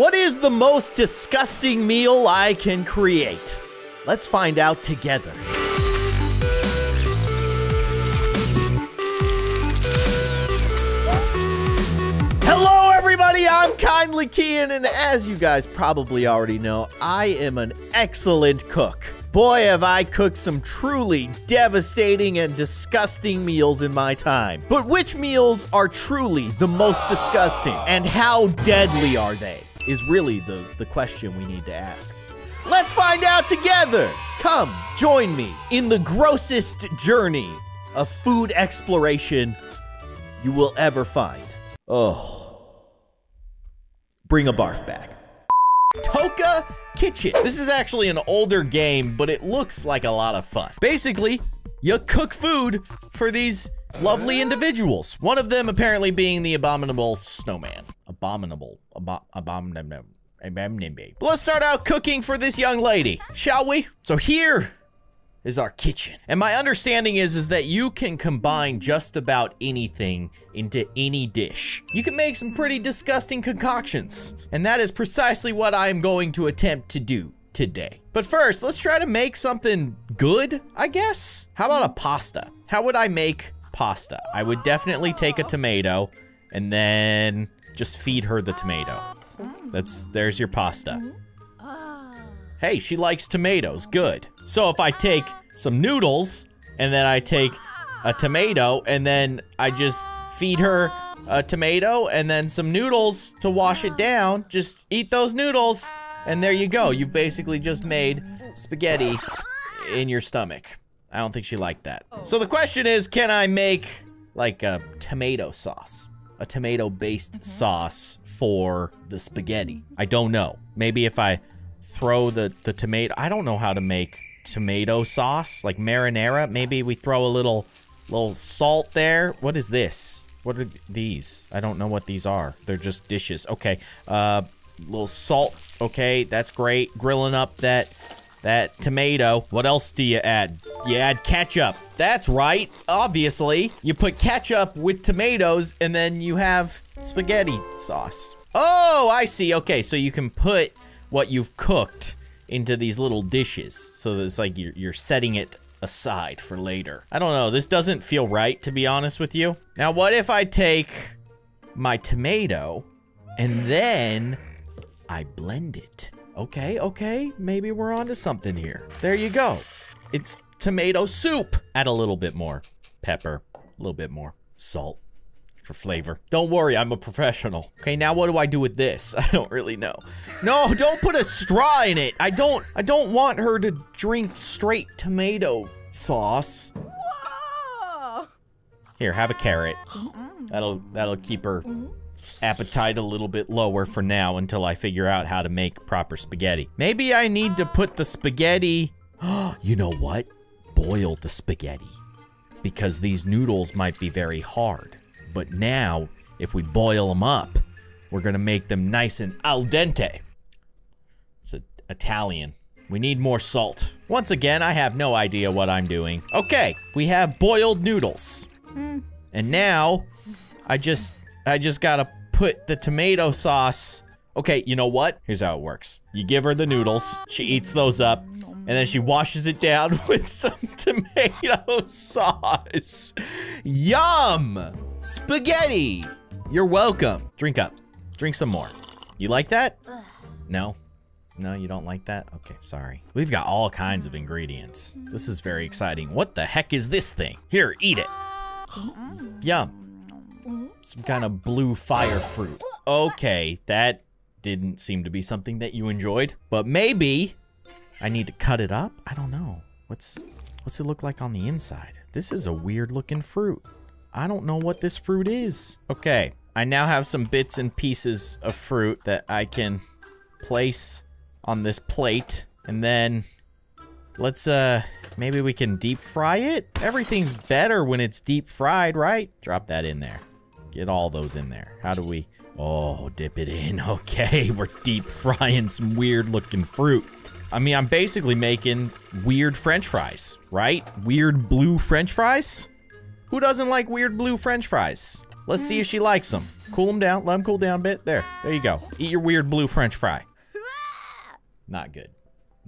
What is the most disgusting meal I can create? Let's find out together. Hello, everybody. I'm Kindly Keyin, and as you guys probably already know, I am an excellent cook. Boy, have I cooked some truly devastating and disgusting meals in my time. But which meals are truly the most disgusting, and how deadly are they? Is really the, the question we need to ask. Let's find out together! Come, join me in the grossest journey of food exploration you will ever find. Oh. Bring a barf bag. Toca Kitchen. This is actually an older game, but it looks like a lot of fun. Basically, you cook food for these lovely individuals. One of them apparently being the abominable snowman. Abominable. Abo abominable. Let's start out cooking for this young lady, shall we? So here is our kitchen. And my understanding is, is that you can combine just about anything into any dish. You can make some pretty disgusting concoctions. And that is precisely what I'm going to attempt to do today. But first, let's try to make something good, I guess? How about a pasta? How would I make pasta? I would definitely take a tomato and then just feed her the tomato. That's, there's your pasta. Hey, she likes tomatoes. Good. So if I take some noodles and then I take a tomato and then I just feed her a tomato and then some noodles to wash it down, just eat those noodles and there you go. You've basically just made spaghetti in your stomach. I don't think she liked that. So the question is, can I make like a tomato sauce? A tomato-based sauce for the spaghetti? I don't know. Maybe if I throw the, the tomato. I don't know how to make tomato sauce, like marinara. Maybe we throw a little, little salt there. What is this? What are these? I don't know what these are. They're just dishes. Okay. Uh, little salt. Okay, that's great. Grilling up that that tomato. What else do you add? You add ketchup. That's right. Obviously, you put ketchup with tomatoes and then you have spaghetti sauce. Oh, I see. Okay, so you can put what you've cooked into these little dishes. So it's like you're, you're setting it aside for later. I don't know. This doesn't feel right, to be honest with you. Now, what if I take my tomato and then I blend it? Okay, okay. Maybe we're onto something here. There you go. It's tomato soup. Add a little bit more pepper, a little bit more salt for flavor. Don't worry, I'm a professional. Okay, now what do I do with this? I don't really know. No, don't put a straw in it. I don't, I don't want her to drink straight tomato sauce. Whoa. Here, have a carrot. That'll, that'll keep her appetite a little bit lower for now until I figure out how to make proper spaghetti. Maybe I need to put the spaghetti, you know what? Boil the spaghetti because these noodles might be very hard. But now, if we boil them up, we're gonna make them nice and al dente. It's a Italian. We need more salt. Once again, I have no idea what I'm doing. Okay, we have boiled noodles. Mm. And now, I just, I just gotta put the tomato sauce. Okay, you know what? Here's how it works. You give her the noodles, she eats those up, and then she washes it down with some tomato sauce. Yum! Spaghetti! You're welcome. Drink up. Drink some more. You like that? No? No, you don't like that? Okay, sorry. We've got all kinds of ingredients. This is very exciting. What the heck is this thing? Here, eat it. Yum. Some kind of blue fire fruit. Okay, that didn't seem to be something that you enjoyed. But maybe I need to cut it up? I don't know. What's what's it look like on the inside? This is a weird looking fruit. I don't know what this fruit is. Okay, I now have some bits and pieces of fruit that I can place on this plate. And then let's, uh, maybe we can deep fry it? Everything's better when it's deep fried, right? Drop that in there. Get all those in there. How do we... Oh, dip it in. Okay, we're deep frying some weird looking fruit. I mean, I'm basically making weird french fries, right? Weird blue french fries? Who doesn't like weird blue french fries? Let's see if she likes them. Cool them down. Let them cool down a bit. There. There you go. Eat your weird blue french fry. Not good.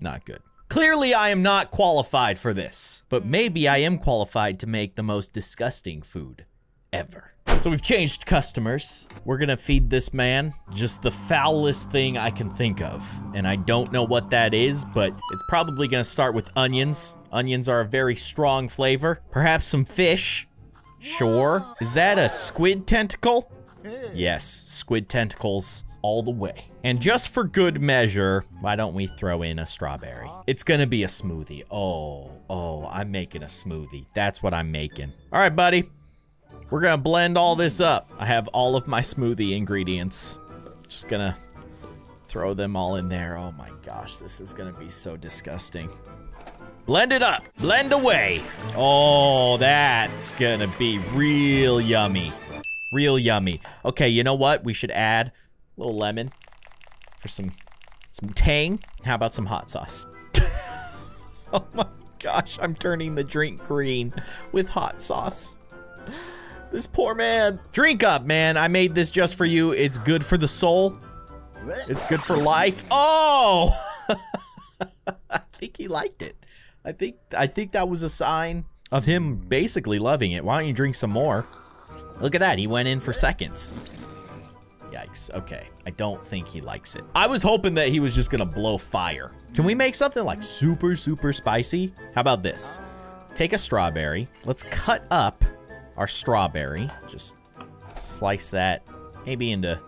Not good. Clearly, I am not qualified for this, but maybe I am qualified to make the most disgusting food ever. So we've changed customers. We're gonna feed this man just the foulest thing I can think of. And I don't know what that is, but it's probably gonna start with onions. Onions are a very strong flavor. Perhaps some fish. Sure. Is that a squid tentacle? Yes, squid tentacles all the way. And just for good measure, why don't we throw in a strawberry? It's gonna be a smoothie. Oh, oh, I'm making a smoothie. That's what I'm making. All right, buddy. We're gonna blend all this up. I have all of my smoothie ingredients. Just gonna throw them all in there. Oh my gosh, this is gonna be so disgusting. Blend it up, blend away. Oh, that's gonna be real yummy. Real yummy. Okay, you know what? We should add a little lemon for some some tang. How about some hot sauce? oh my gosh, I'm turning the drink green with hot sauce. This poor man. Drink up, man. I made this just for you. It's good for the soul. It's good for life. Oh! I think he liked it. I think I think that was a sign of him basically loving it. Why don't you drink some more? Look at that. He went in for seconds. Yikes. Okay. I don't think he likes it. I was hoping that he was just gonna blow fire. Can we make something like super, super spicy? How about this? Take a strawberry. Let's cut up our strawberry. Just slice that maybe into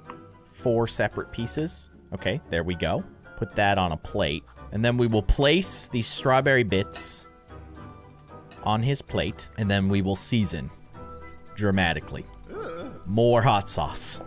four separate pieces. Okay, there we go. Put that on a plate. And then we will place these strawberry bits on his plate. And then we will season dramatically. More hot sauce.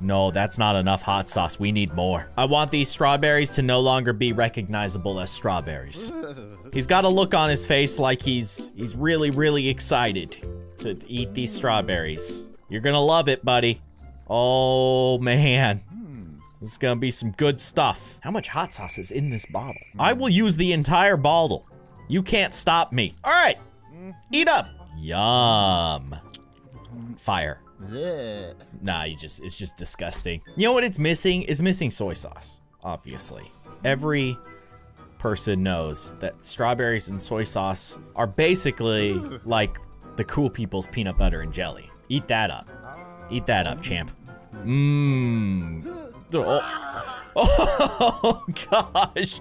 No, that's not enough hot sauce. We need more. I want these strawberries to no longer be recognizable as strawberries. He's got a look on his face like he's he's really, really excited to eat these strawberries. You're gonna love it, buddy. Oh, man. Hmm. This is gonna be some good stuff. How much hot sauce is in this bottle? I will use the entire bottle. You can't stop me. All right, mm. eat up. Yum. Fire. Nah, you just, it's just disgusting. You know what it's missing? It's missing soy sauce, obviously. Every person knows that strawberries and soy sauce are basically like the cool people's peanut butter and jelly. Eat that up. Eat that up, champ. Mmm. Oh. oh, gosh.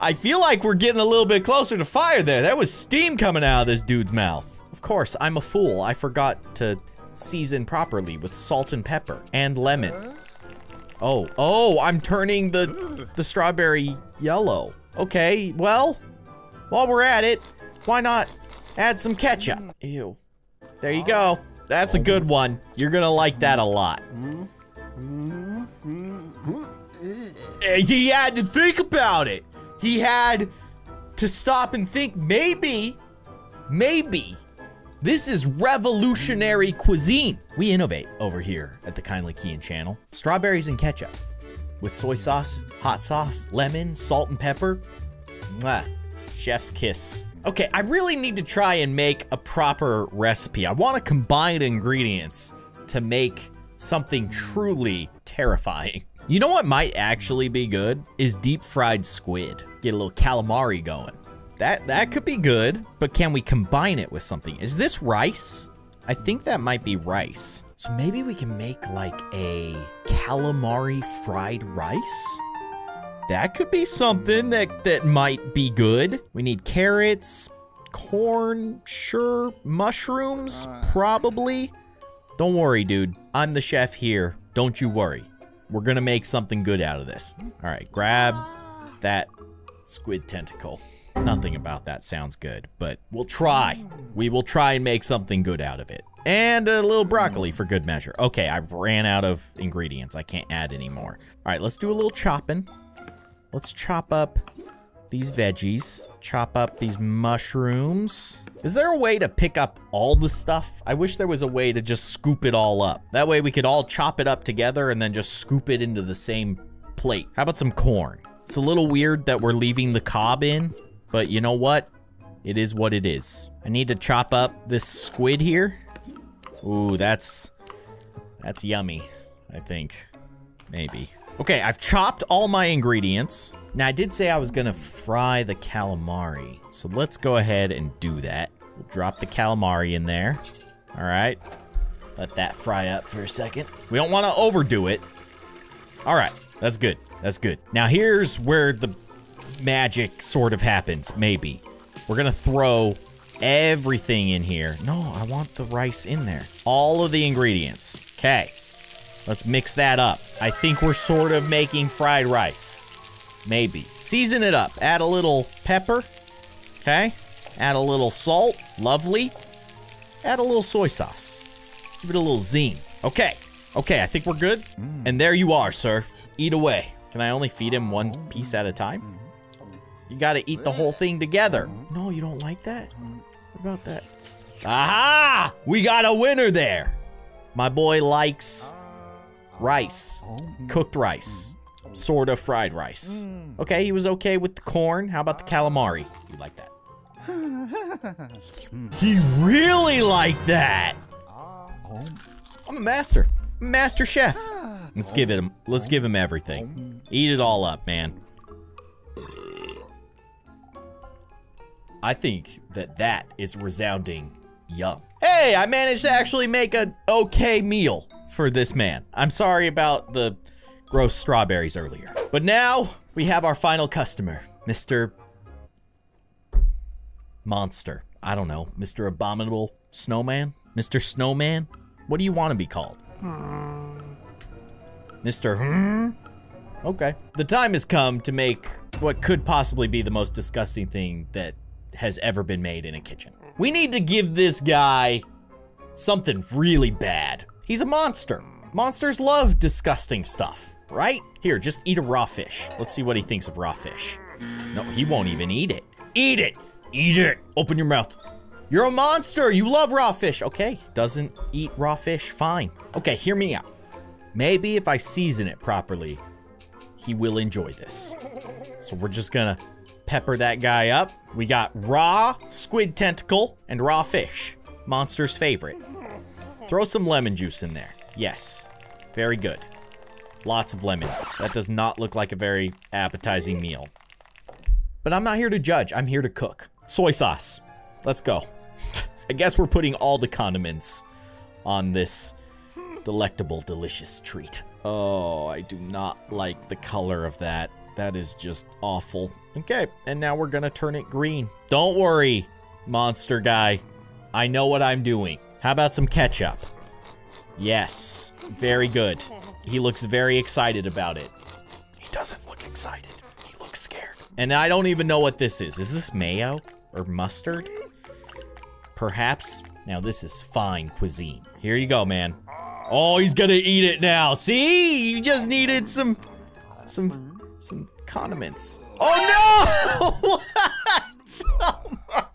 I feel like we're getting a little bit closer to fire there. That was steam coming out of this dude's mouth. Of course, I'm a fool. I forgot to season properly with salt and pepper and lemon. Oh, oh, I'm turning the, the strawberry yellow. Okay, well, while we're at it, why not add some ketchup? Ew. There you go. That's a good one. You're gonna like that a lot. Eh, he had to think about it. He had to stop and think maybe, maybe this is revolutionary cuisine. We innovate over here at the Kindly Keyin channel. Strawberries and ketchup with soy sauce, hot sauce, lemon, salt and pepper. Mwah. Chef's kiss. Okay, I really need to try and make a proper recipe. I want to combine ingredients to make something truly terrifying. You know what might actually be good? Is deep fried squid. Get a little calamari going. That that could be good, but can we combine it with something? Is this rice? I think that might be rice. So maybe we can make like a calamari fried rice? That could be something that, that might be good. We need carrots, corn, sure, mushrooms, probably. Don't worry, dude. I'm the chef here. Don't you worry. We're gonna make something good out of this. All right, grab that squid tentacle. Nothing about that sounds good, but we'll try. We will try and make something good out of it. And a little broccoli for good measure. Okay, I've ran out of ingredients. I can't add any more. All right, let's do a little chopping. Let's chop up these veggies. Chop up these mushrooms. Is there a way to pick up all the stuff? I wish there was a way to just scoop it all up. That way we could all chop it up together and then just scoop it into the same plate. How about some corn? It's a little weird that we're leaving the cob in, but you know what? It is what it is. I need to chop up this squid here. Ooh, that's That's yummy, I think. Maybe. Okay, I've chopped all my ingredients. Now, I did say I was gonna fry the calamari. So let's go ahead and do that. We'll drop the calamari in there. All right. Let that fry up for a second. We don't want to overdo it. All right, that's good. That's good. Now here's where the magic sort of happens, maybe. We're gonna throw everything in here. No, I want the rice in there. All of the ingredients. Okay. Let's mix that up. I think we're sort of making fried rice. Maybe. Season it up. Add a little pepper. Okay. Add a little salt. Lovely. Add a little soy sauce. Give it a little zing. Okay. Okay, I think we're good. Mm. And there you are, sir. Eat away. Can I only feed him one piece at a time? You gotta eat the whole thing together. No, you don't like that? What about that? Aha! We got a winner there. My boy likes rice. Cooked rice. Sort of fried rice. Okay, he was okay with the corn. How about the calamari? You like that? he really liked that. I'm a master. Master chef. Let's give him let's give him everything. Eat it all up, man. I think that that is resounding yum. Hey, I managed to actually make an okay meal for this man. I'm sorry about the gross strawberries earlier. But now we have our final customer, Mr. Monster. I don't know, Mr. Abominable Snowman? Mr. Snowman? What do you want to be called? Mr. Hmm? Okay. The time has come to make what could possibly be the most disgusting thing that has ever been made in a kitchen. We need to give this guy something really bad. He's a monster. Monsters love disgusting stuff, right? Here, just eat a raw fish. Let's see what he thinks of raw fish. No, he won't even eat it. Eat it! Eat it! Open your mouth. You're a monster! You love raw fish! Okay, doesn't eat raw fish, fine. Okay, hear me out. Maybe if I season it properly, he will enjoy this. So we're just gonna pepper that guy up. We got raw squid tentacle and raw fish. Monster's favorite. Throw some lemon juice in there. Yes. Very good. Lots of lemon. That does not look like a very appetizing meal. But I'm not here to judge. I'm here to cook. Soy sauce. Let's go. I guess we're putting all the condiments on this delectable, delicious treat. Oh, I do not like the color of that. That is just awful. Okay, and now we're gonna turn it green. Don't worry, monster guy. I know what I'm doing. How about some ketchup? Yes, very good. He looks very excited about it. He doesn't look excited. He looks scared. And I don't even know what this is. Is this mayo or mustard? Perhaps. Now this is fine cuisine. Here you go, man. Oh, he's gonna eat it now. See? You just needed some, some, some condiments. Oh no! what? Oh my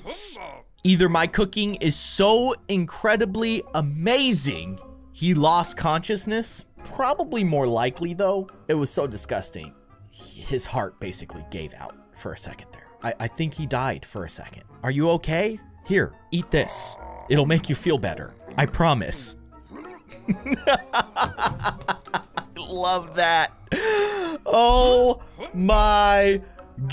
gosh. Either my cooking is so incredibly amazing, he lost consciousness. Probably more likely though, it was so disgusting. His heart basically gave out for a second there. I, I think he died for a second. Are you okay? Here, eat this. It'll make you feel better. I promise. Love that. Oh my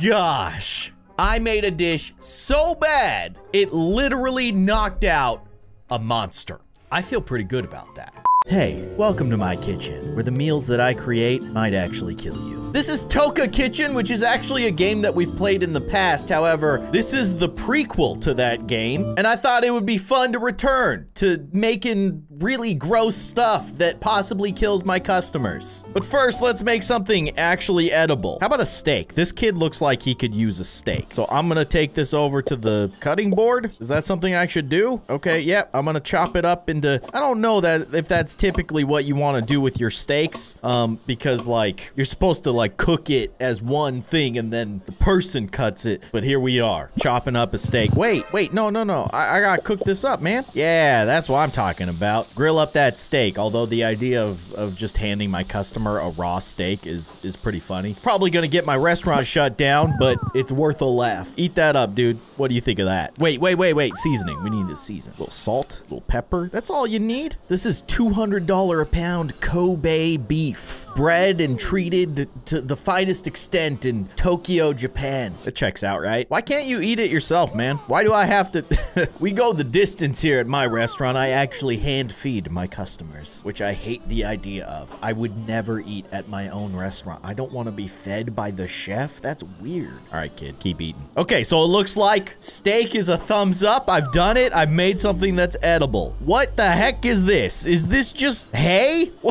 gosh. I made a dish so bad, it literally knocked out a monster. I feel pretty good about that. Hey, welcome to my kitchen, where the meals that I create might actually kill you. This is Toca Kitchen, which is actually a game that we've played in the past. However, this is the prequel to that game, and I thought it would be fun to return to making really gross stuff that possibly kills my customers. But first, let's make something actually edible. How about a steak? This kid looks like he could use a steak. So I'm gonna take this over to the cutting board. Is that something I should do? Okay, yep, I'm gonna chop it up into, I don't know that if that's typically what you wanna do with your steaks, um, because like, you're supposed to like cook it as one thing and then the person cuts it. But here we are, chopping up a steak. Wait, wait, no, no, no. I, I gotta cook this up, man. Yeah, that's what I'm talking about. Grill up that steak. Although the idea of, of just handing my customer a raw steak is, is pretty funny. Probably gonna get my restaurant shut down, but it's worth a laugh. Eat that up, dude. What do you think of that? Wait, wait, wait, wait. Seasoning. We need to season. A little salt, a little pepper. That's all you need. This is $200 a pound Kobe beef. Bred and treated to the finest extent in Tokyo, Japan. That checks out, right? Why can't you eat it yourself, man? Why do I have to? we go the distance here at my restaurant. I actually hand feed my customers, which I hate the idea of. I would never eat at my own restaurant. I don't want to be fed by the chef. That's weird. All right, kid, keep eating. Okay, so it looks like steak is a thumbs up. I've done it. I've made something that's edible. What the heck is this? Is this just hay?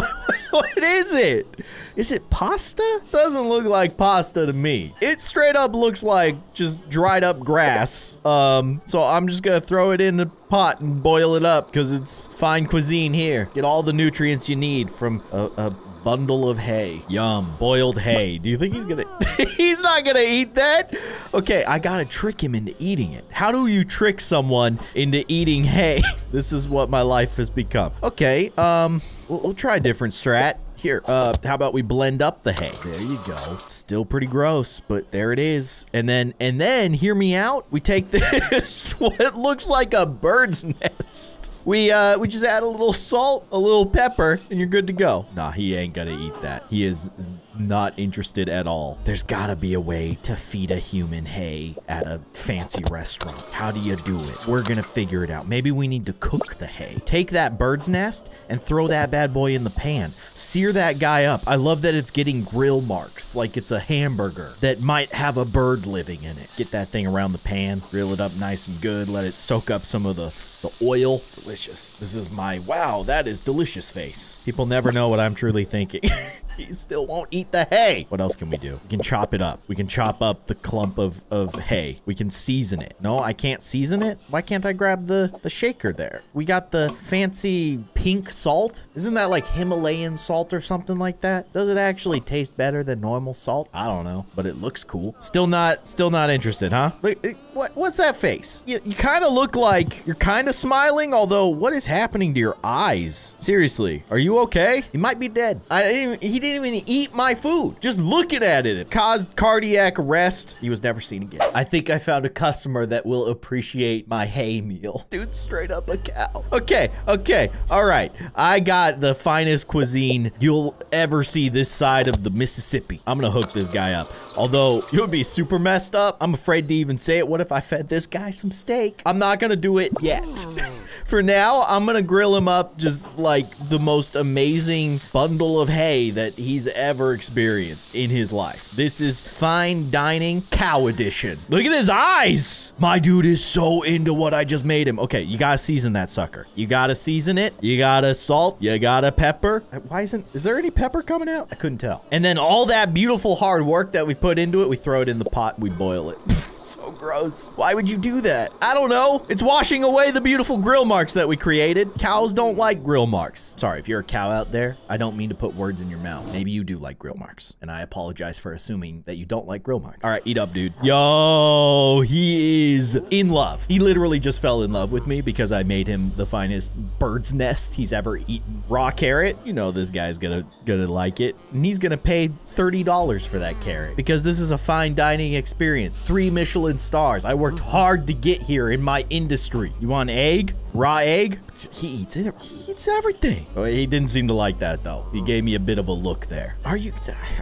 What, is it? Is it pasta? Doesn't look like pasta to me. It straight up looks like just dried up grass. Um, so I'm just gonna throw it in the pot and boil it up because it's fine cuisine here. Get all the nutrients you need from a, a bundle of hay. Yum. Boiled hay. Do you think he's gonna... he's not gonna eat that? Okay, I gotta trick him into eating it. How do you trick someone into eating hay? this is what my life has become. Okay, um, we'll, we'll try a different strat. Here, uh, how about we blend up the hay? There you go. Still pretty gross, but there it is. And then, and then, hear me out. We take this, what looks like a bird's nest. We, uh, we just add a little salt, a little pepper, and you're good to go. Nah, he ain't gonna eat that. He is not interested at all. There's gotta be a way to feed a human hay at a fancy restaurant. How do you do it? We're gonna figure it out. Maybe we need to cook the hay. Take that bird's nest and throw that bad boy in the pan. Sear that guy up. I love that it's getting grill marks, like it's a hamburger that might have a bird living in it. Get that thing around the pan, grill it up nice and good, let it soak up some of the the oil. Delicious. This is my, wow, that is delicious face. People never know what I'm truly thinking. he still won't eat the hay. What else can we do? We can chop it up. We can chop up the clump of, of hay. We can season it. No, I can't season it. Why can't I grab the, the shaker there? We got the fancy pink salt. Isn't that like Himalayan salt or something like that? Does it actually taste better than normal salt? I don't know, but it looks cool. Still not, still not interested, huh? Look, what, what's that face? You, you kind of look like you're kind of smiling, although what is happening to your eyes? Seriously, are you okay? You might be dead. I didn't, he didn't even eat my food. Just looking at it, it caused cardiac arrest. He was never seen again. I think I found a customer that will appreciate my hay meal. Dude, straight up a cow. Okay, okay, all right. I got the finest cuisine you'll ever see this side of the Mississippi. I'm gonna hook this guy up. Although, it would be super messed up. I'm afraid to even say it. What if I fed this guy some steak? I'm not gonna do it yet. For now, I'm gonna grill him up just like the most amazing bundle of hay that he's ever experienced in his life. This is fine dining cow edition. Look at his eyes. My dude is so into what I just made him. Okay, you gotta season that sucker. You gotta season it. You gotta salt. You gotta pepper. Why isn't, is there any pepper coming out? I couldn't tell. And then all that beautiful hard work that we put into it, we throw it in the pot, we boil it. so gross. Why would you do that? I don't know. It's washing away the beautiful grill marks that we created. Cows don't like grill marks. Sorry, if you're a cow out there, I don't mean to put words in your mouth. Maybe you do like grill marks, and I apologize for assuming that you don't like grill marks. All right, eat up, dude. Yo, he is in love. He literally just fell in love with me because I made him the finest bird's nest he's ever eaten. Raw carrot, you know this guy's gonna gonna like it, and he's gonna pay $30 for that carrot because this is a fine dining experience. Three Michelin stars. I worked mm-hmm. hard to get here in my industry. You want egg? Raw egg? He eats it. He eats everything. Oh, he didn't seem to like that though. He gave me a bit of a look there. Are you,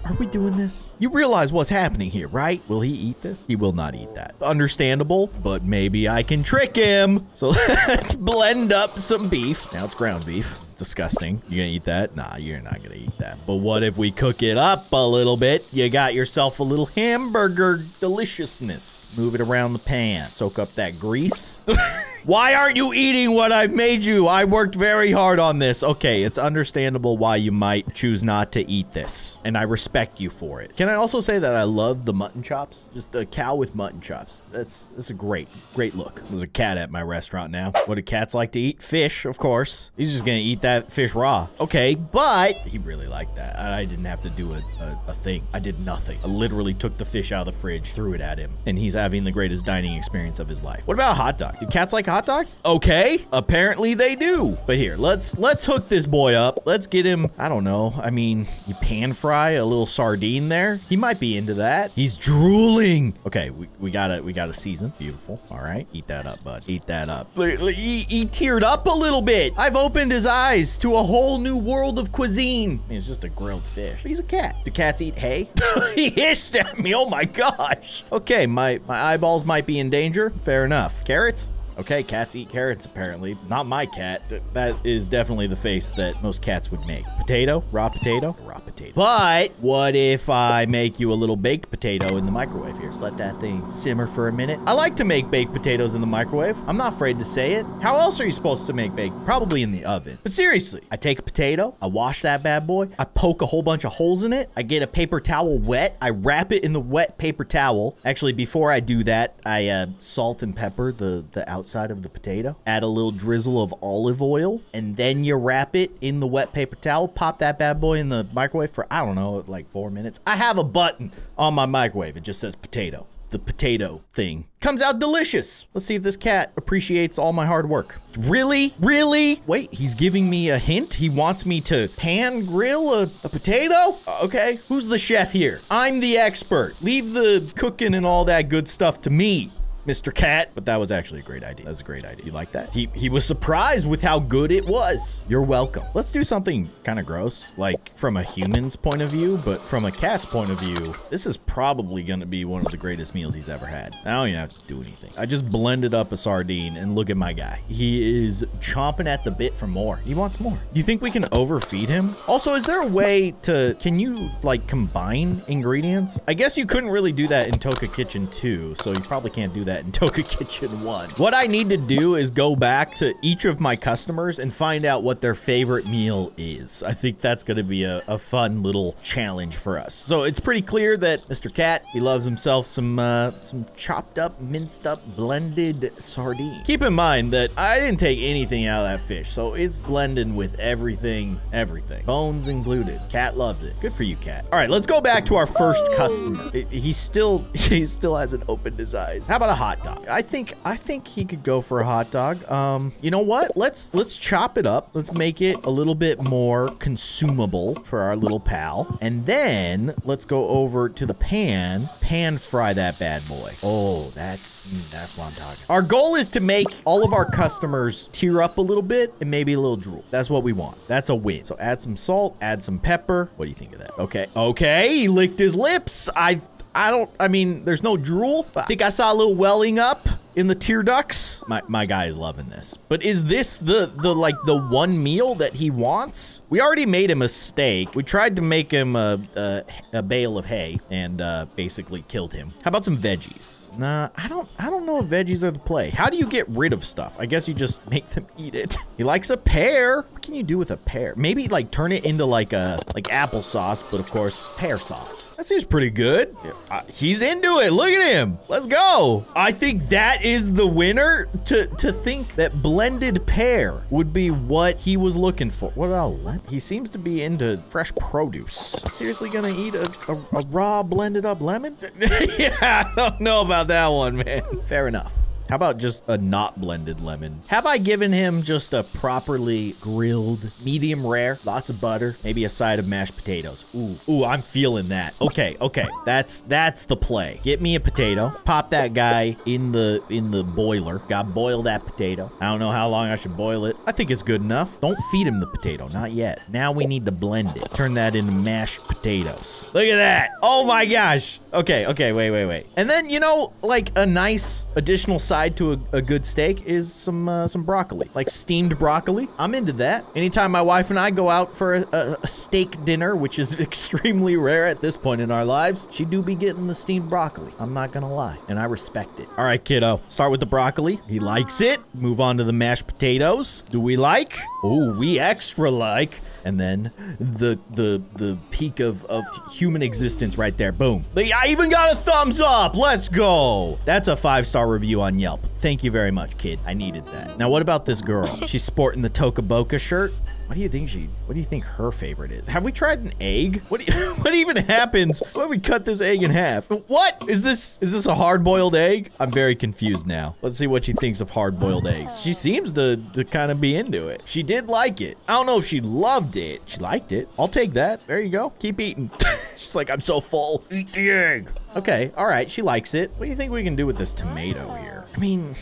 are we doing this? You realize what's happening here, right? Will he eat this? He will not eat that. Understandable, but maybe I can trick him. So let's blend up some beef. Now it's ground beef. It's disgusting. You gonna eat that? Nah, you're not gonna eat that. But what if we cook it up a little bit? You got yourself a little hamburger deliciousness. Move it around the pan. Soak up that grease. Why aren't you eating what I've made you? I worked very hard on this. Okay, it's understandable why you might choose not to eat this, and I respect you for it. Can I also say that I love the mutton chops? Just a cow with mutton chops. That's that's a great, great look. There's a cat at my restaurant now. What do cats like to eat? Fish, of course. He's just gonna eat that fish raw. Okay, but he really liked that. I didn't have to do a, a, a thing. I did nothing. I literally took the fish out of the fridge, threw it at him, and he's having the greatest dining experience of his life. What about a hot dog? Do cats like hot dogs? Okay, apparently they do. But here, let's let's hook this boy up. Let's get him, I don't know. I mean, you pan fry a little sardine there. He might be into that. He's drooling. Okay, we, we gotta we gotta season. Beautiful. All right, eat that up, bud. Eat that up. He, he teared up a little bit. I've opened his eyes to a whole new world of cuisine. I mean, it's just a grilled fish. He's a cat. Do cats eat hay? he hissed at me. Oh my gosh. Okay, my my eyeballs might be in danger. Fair enough. Carrots? Okay, cats eat carrots, apparently. Not my cat. Th that is definitely the face that most cats would make. Potato? Raw potato? Raw potato. But what if I make you a little baked potato in the microwave here? Just let that thing simmer for a minute. I like to make baked potatoes in the microwave. I'm not afraid to say it. How else are you supposed to make baked? Probably in the oven. But seriously, I take a potato, I wash that bad boy, I poke a whole bunch of holes in it, I get a paper towel wet, I wrap it in the wet paper towel. Actually, before I do that, I uh, salt and pepper the, the outside outside of the potato. Add a little drizzle of olive oil, and then you wrap it in the wet paper towel. Pop that bad boy in the microwave for, I don't know, like four minutes. I have a button on my microwave. It just says potato. The potato thing comes out delicious. Let's see if this cat appreciates all my hard work. Really? Really? Wait, he's giving me a hint? He wants me to pan grill a, a, potato? Okay, who's the chef here? I'm the expert. Leave the cooking and all that good stuff to me. Mr. Cat. But that was actually a great idea. That was a great idea. You like that? He, he was surprised with how good it was. You're welcome. Let's do something kind of gross, like from a human's point of view, but from a cat's point of view, this is probably going to be one of the greatest meals he's ever had. I don't even have to do anything. I just blended up a sardine and look at my guy. He is chomping at the bit for more. He wants more. You think we can overfeed him? Also, is there a way to, can you like combine ingredients? I guess you couldn't really do that in Toca Kitchen 2, so you probably can't do that that in Toca Kitchen 1. What I need to do is go back to each of my customers and find out what their favorite meal is. I think that's going to be a, a, fun little challenge for us. So it's pretty clear that Mr. Cat, he loves himself some uh, some chopped up, minced up, blended sardine. Keep in mind that I didn't take anything out of that fish, so it's blended with everything, everything. Bones included. Cat loves it. Good for you, Cat. All right, let's go back to our first customer. He still, he still hasn't opened his eyes. How about a hot dog. I think I think he could go for a hot dog. Um, you know what? Let's let's chop it up. Let's make it a little bit more consumable for our little pal. And then let's go over to the pan. Pan fry that bad boy. Oh, that's mm, that's what I'm talking. Our goal is to make all of our customers tear up a little bit and maybe a little drool. That's what we want. That's a win. So add some salt, add some pepper. What do you think of that? Okay. Okay, he licked his lips. I I don't, I mean, there's no drool. I think I saw a little welling up in the tear ducts. My, my guy is loving this. But is this the, the, like, the one meal that he wants? We already made a mistake. We tried to make him a, a, a bale of hay and uh, basically killed him. How about some veggies? Nah, I don't, I don't know if veggies are the play. How do you get rid of stuff? I guess you just make them eat it. he likes a pear. What can you do with a pear? Maybe like turn it into like a, like applesauce, but of course, pear sauce. That seems pretty good. Uh, he's into it. Look at him. Let's go. I think that is the winner to, to think that blended pear would be what he was looking for. What about lemon? He seems to be into fresh produce. Seriously gonna eat a, a, a raw blended up lemon? yeah, I don't know about that one, man. Fair enough. How about just a not blended lemon? Have I given him just a properly grilled, medium rare, lots of butter, maybe a side of mashed potatoes? Ooh, ooh, I'm feeling that. Okay, okay, that's that's the play. Get me a potato, pop that guy in the in the boiler. Gotta boil that potato. I don't know how long I should boil it. I think it's good enough. Don't feed him the potato, not yet. Now we need to blend it. Turn that into mashed potatoes. Look at that. Oh my gosh. Okay, okay, wait, wait, wait. And then, you know, like a nice additional side to a, a good steak is some uh, some broccoli, like steamed broccoli. I'm into that. Anytime my wife and I go out for a, a, steak dinner, which is extremely rare at this point in our lives, she do be getting the steamed broccoli. I'm not gonna lie, and I respect it. All right, kiddo, start with the broccoli. He likes it. Move on to the mashed potatoes. Do we like? Oh, we extra like and then the the the peak of of human existence right there. Boom. I even got a thumbs up. Let's go. That's a five star review on Yelp. Thank you very much, kid. I needed that. Now, what about this girl? She's sporting the Toca Boca shirt. What do you think she? What do you think her favorite is? Have we tried an egg? What? Do you, what even happens when we cut this egg in half? What is this? Is this a hard-boiled egg? I'm very confused now. Let's see what she thinks of hard-boiled eggs. She seems to to kind of be into it. She did like it. I don't know if she loved it. She liked it. I'll take that. There you go. Keep eating. She's like, I'm so full. Eat the egg. Okay. All right. She likes it. What do you think we can do with this tomato here? I mean,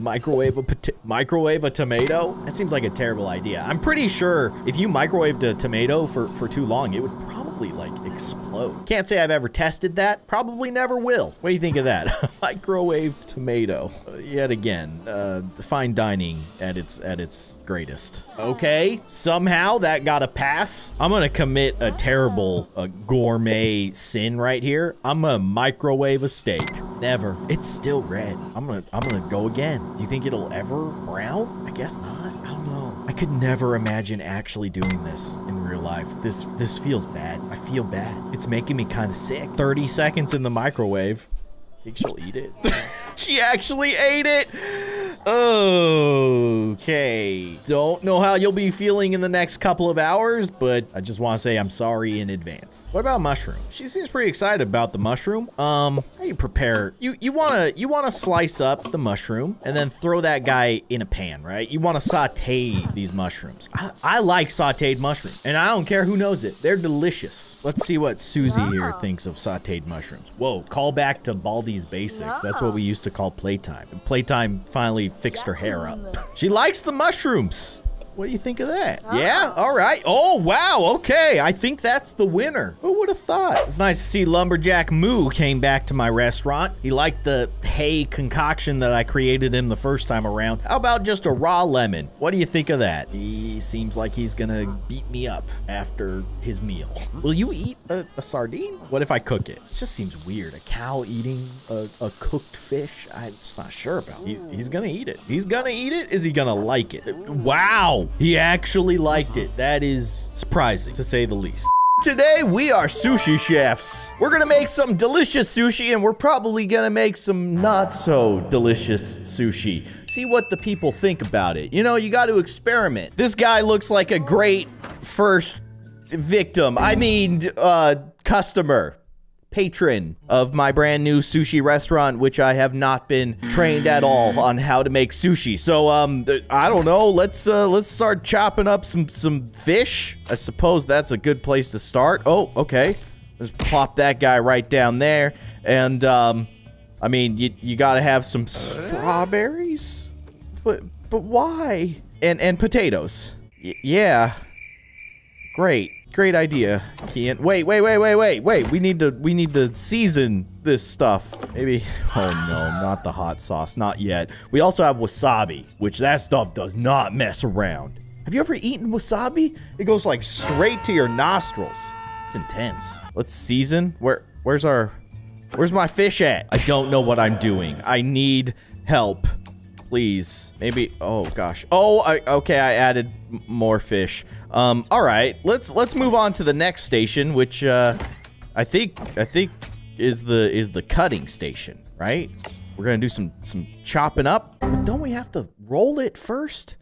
microwave a microwave a tomato? That seems like a terrible idea. I'm pretty sure if you microwaved a tomato for, for too long, it would probably like explode. Can't say I've ever tested that. Probably never will. What do you think of that? microwave tomato. Uh, yet again, uh, fine dining at its at its greatest. Okay, somehow that got a pass. I'm gonna commit a terrible uh, gourmet sin right here. I'm gonna microwave a steak. Never. It's still red. I'm gonna I'm gonna go again. Do you think it'll ever brown? I guess not. I could never imagine actually doing this in real life. This this feels bad. I feel bad. It's making me kind of sick. 30 seconds in the microwave. I Think she'll eat it? she actually ate it. Okay. Don't know how you'll be feeling in the next couple of hours, but I just want to say I'm sorry in advance. What about mushroom? She seems pretty excited about the mushroom. Um, how you prepare? You you want to you want to slice up the mushroom and then throw that guy in a pan, right? You want to saute these mushrooms. I, I like sauteed mushrooms, and I don't care who knows it. They're delicious. Let's see what Susie here thinks of sauteed mushrooms. Whoa, call back to Baldi's Basics. That's what we used to call playtime. And playtime finally fixed her hair up. She likes the mushrooms. What do you think of that? Oh. Yeah? All right. Oh, wow. Okay. I think that's the winner. Who would have thought? It's nice to see Lumberjack Moo came back to my restaurant. He liked the hay concoction that I created him the first time around. How about just a raw lemon? What do you think of that? He seems like he's gonna beat me up after his meal. Will you eat a, a sardine? What if I cook it? It just seems weird. A cow eating a, a cooked fish? I'm just not sure about. He's, he's gonna eat it. He's gonna eat it. Is he gonna like it? Wow. He actually liked it. That is surprising, to say the least. Today, we are sushi chefs. We're gonna make some delicious sushi, and we're probably gonna make some not so delicious sushi. See what the people think about it. You know, you gotta experiment. This guy looks like a great first victim. I mean, uh, customer patron of my brand new sushi restaurant, which I have not been trained at all on how to make sushi. So, um, I don't know. Let's uh, let's start chopping up some some fish. I suppose that's a good place to start. Oh, okay. Let's plop that guy right down there. And um, I mean, you you gotta have some strawberries, but but why? And and potatoes. Y yeah. Great. Great idea, Keyin. Wait, wait, wait, wait, wait, wait. We need to we need to season this stuff. Maybe oh no, not the hot sauce, not yet. We also have wasabi, which that stuff does not mess around. Have you ever eaten wasabi? It goes like straight to your nostrils. It's intense. Let's season. Where where's our Where's my fish at? I don't know what I'm doing. I need help. Please. Maybe oh gosh. Oh, I okay, I added more fish. Um, all right, let's let's move on to the next station, which uh, I think I think is the is the cutting station, right? We're gonna do some some chopping up. But don't we have to roll it first?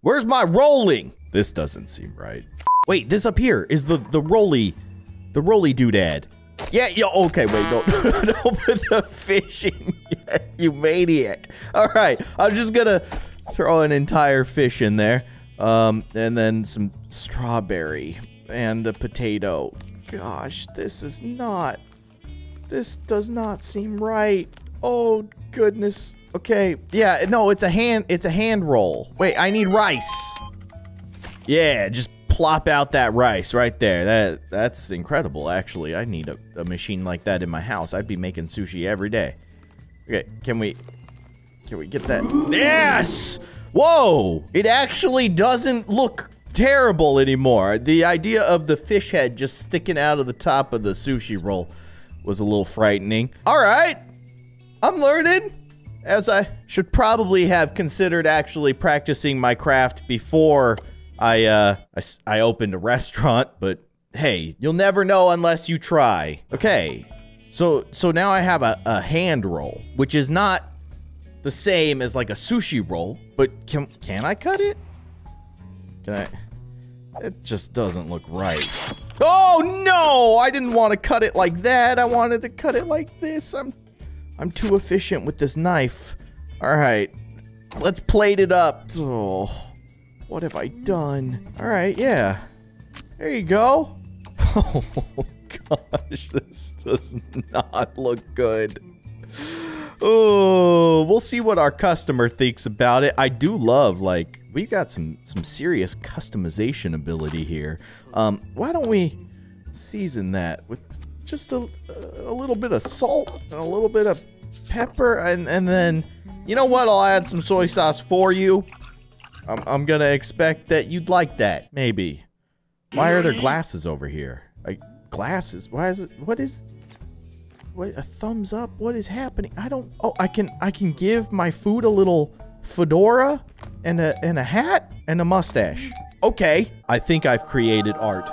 Where's my rolling? This doesn't seem right. Wait, this up here is the the roly, the roly doodad. Yeah, yeah, okay, wait, don't, don't put the fish in yet, you maniac. All right, I'm just gonna throw an entire fish in there. Um, and then some strawberry and the potato. Gosh, this is not. This does not seem right. Oh goodness. Okay. Yeah. No, it's a hand. It's a hand roll. Wait, I need rice. Yeah, just plop out that rice right there. That That's incredible, actually. I need a, a machine like that in my house. I'd be making sushi every day. Okay, can we... Can we get that? Yes! Whoa! It actually doesn't look terrible anymore. The idea of the fish head just sticking out of the top of the sushi roll was a little frightening. All right. I'm learning as I should probably have considered actually practicing my craft before I, uh, I, I opened a restaurant, but hey, you'll never know unless you try. Okay, so so now I have a, a hand roll, which is not the same as like a sushi roll, but can can I cut it? Can I? It just doesn't look right. Oh no! I didn't want to cut it like that. I wanted to cut it like this. I'm I'm too efficient with this knife. All right. Let's plate it up. Oh, what have I done? All right, yeah. There you go. Oh gosh, this does not look good. Oh, we'll see what our customer thinks about it. I do love like we got some some serious customization ability here. Um, why don't we season that with just a, a little bit of salt and a little bit of pepper, and and then you know what? I'll add some soy sauce for you. I'm I'm gonna expect that you'd like that. Maybe. Why are there glasses over here? Like glasses? Why is it? What is? A thumbs up? What is happening? I don't. Oh, I can I can give my food a little fedora and a and a hat and a mustache. Okay, I think I've created art.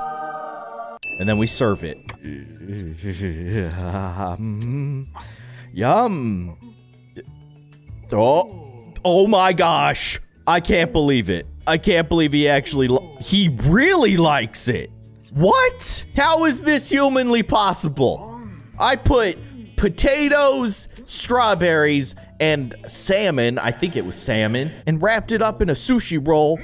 And then we serve it. Mm-hmm. Yum. Oh, oh my gosh. I can't believe it. I can't believe he actually, he really likes it. What? How is this humanly possible? I put potatoes, strawberries, and salmon, I think it was salmon, and wrapped it up in a sushi roll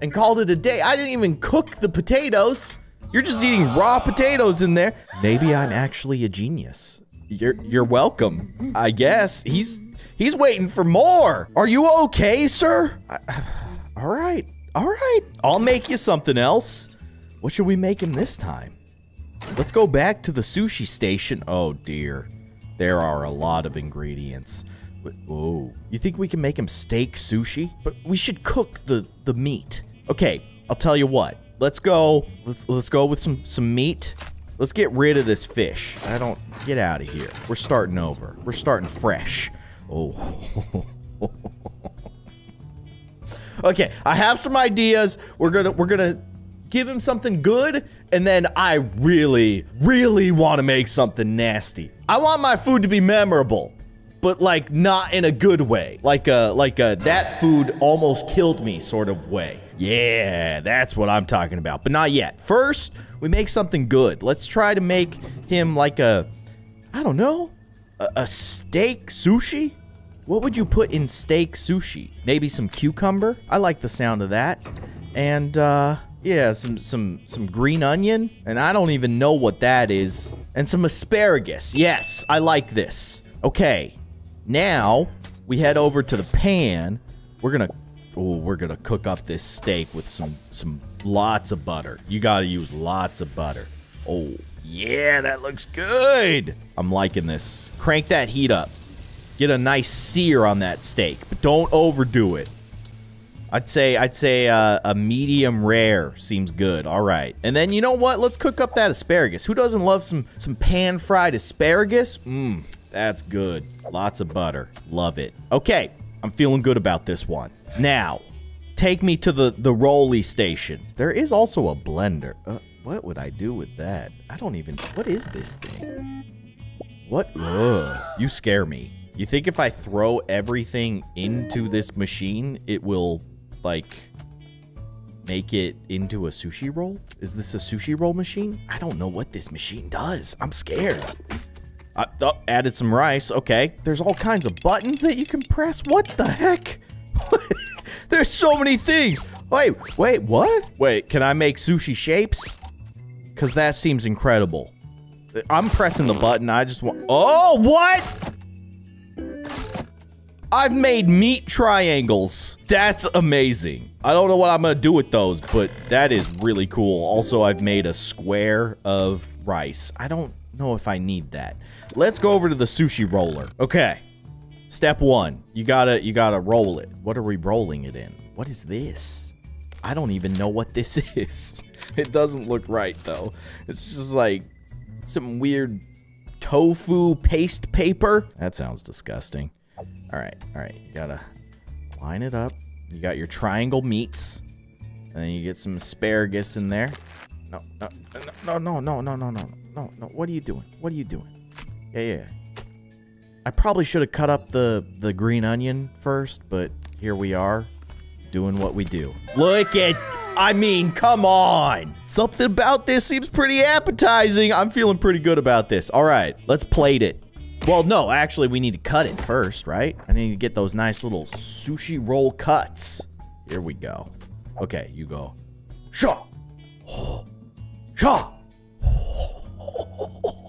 and called it a day. I didn't even cook the potatoes. You're just eating raw potatoes in there. Maybe I'm actually a genius. You're you're welcome. I guess he's he's waiting for more. Are you okay, sir? I, all right. All right. I'll make you something else. What should we make him this time? Let's go back to the sushi station. Oh dear. There are a lot of ingredients. Whoa. you think we can make him steak sushi? But we should cook the the meat. Okay, I'll tell you what. Let's go. Let's, let's go with some some meat. Let's get rid of this fish. I don't get out of here. We're starting over. We're starting fresh. Oh. okay, I have some ideas. We're gonna we're gonna give him something good, and then I really, really want to make something nasty. I want my food to be memorable but like not in a good way. Like a like a that food almost killed me sort of way. Yeah, that's what I'm talking about. But not yet. First, we make something good. Let's try to make him like a I don't know, a, a steak sushi? What would you put in steak sushi? Maybe some cucumber? I like the sound of that. And uh yeah, some some some green onion, and I don't even know what that is. And some asparagus. Yes, I like this. Okay, now, we head over to the pan. We're gonna, oh, we're gonna cook up this steak with some, some lots of butter. You gotta use lots of butter. Oh, yeah, that looks good. I'm liking this. Crank that heat up. Get a nice sear on that steak, but don't overdo it. I'd say I'd say uh, a medium rare seems good. All right, and then you know what? Let's cook up that asparagus. Who doesn't love some some pan fried asparagus? Mmm, that's good. Lots of butter. Love it. Okay, I'm feeling good about this one. Now, take me to the, the Rolly station. There is also a blender. Uh, what would I do with that? I don't even... What is this thing? What? Ugh. You scare me. You think if I throw everything into this machine, it will, like, make it into a sushi roll? Is this a sushi roll machine? I don't know what this machine does. I'm scared. Uh, oh, added some rice. Okay. There's all kinds of buttons that you can press. What the heck? There's so many things. Wait, wait, what? Wait, can I make sushi shapes? Because that seems incredible. I'm pressing the button. I just want... Oh, what? I've made meat triangles. That's amazing. I don't know what I'm gonna do with those, but that is really cool. Also, I've made a square of rice. I don't know if I need that. Let's go over to the sushi roller. Okay. Step one, you gotta you gotta roll it. What are we rolling it in? What is this? I don't even know what this is. It doesn't look right though. It's just like some weird tofu paste paper. That sounds disgusting. All right, all right. You gotta line it up. You got your triangle meats, and then you get some asparagus in there. No, no, no, no, no, no, no, no, no. What are you doing? What are you doing? Yeah, yeah. I probably should have cut up the the green onion first, but here we are, doing what we do. Look at. I mean, come on. Something about this seems pretty appetizing. I'm feeling pretty good about this. All right, let's plate it. Well, no, actually, we need to cut it first, right? I need to get those nice little sushi roll cuts. Here we go. Okay, you go. Shaw. Shaw.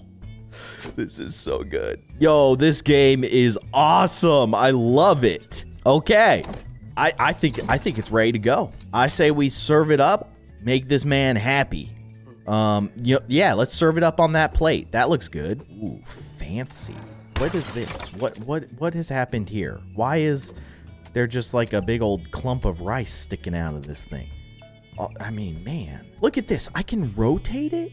This is so good. Yo, this game is awesome. I love it. Okay. I, I think I think it's ready to go. I say we serve it up, make this man happy. Um, you yeah, let's serve it up on that plate. That looks good. Ooh, fancy. What is this? What what what has happened here? Why is there just like a big old clump of rice sticking out of this thing? Oh, I mean, man, look at this. I can rotate it.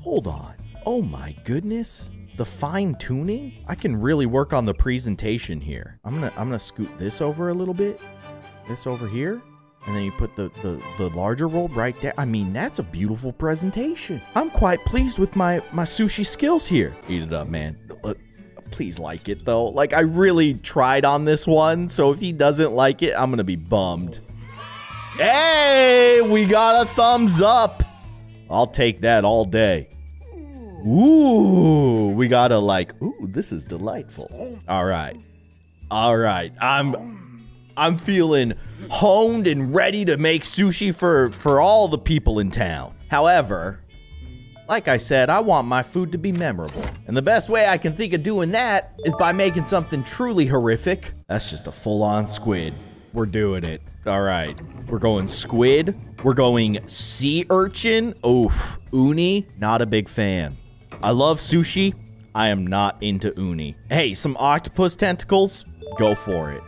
Hold on. Oh my goodness. The fine tuning? I can really work on the presentation here. I'm gonna I'm gonna scoot this over a little bit. This over here. And then you put the, the, the larger roll right there. I mean, that's a beautiful presentation. I'm quite pleased with my, my sushi skills here. Eat it up, man. Uh, Please like it, though. Like, I really tried on this one, so if he doesn't like it, I'm gonna be bummed. Hey, we got a thumbs up. I'll take that all day. Ooh, we gotta like, ooh, this is delightful. All right. All right. I'm I'm feeling honed and ready to make sushi for for all the people in town. However, like I said, I want my food to be memorable. And the best way I can think of doing that is by making something truly horrific. That's just a full-on squid. We're doing it. All right. We're going squid. We're going sea urchin. Oof. Uni, not a big fan. I love sushi. I am not into uni. Hey, some octopus tentacles? Go for it.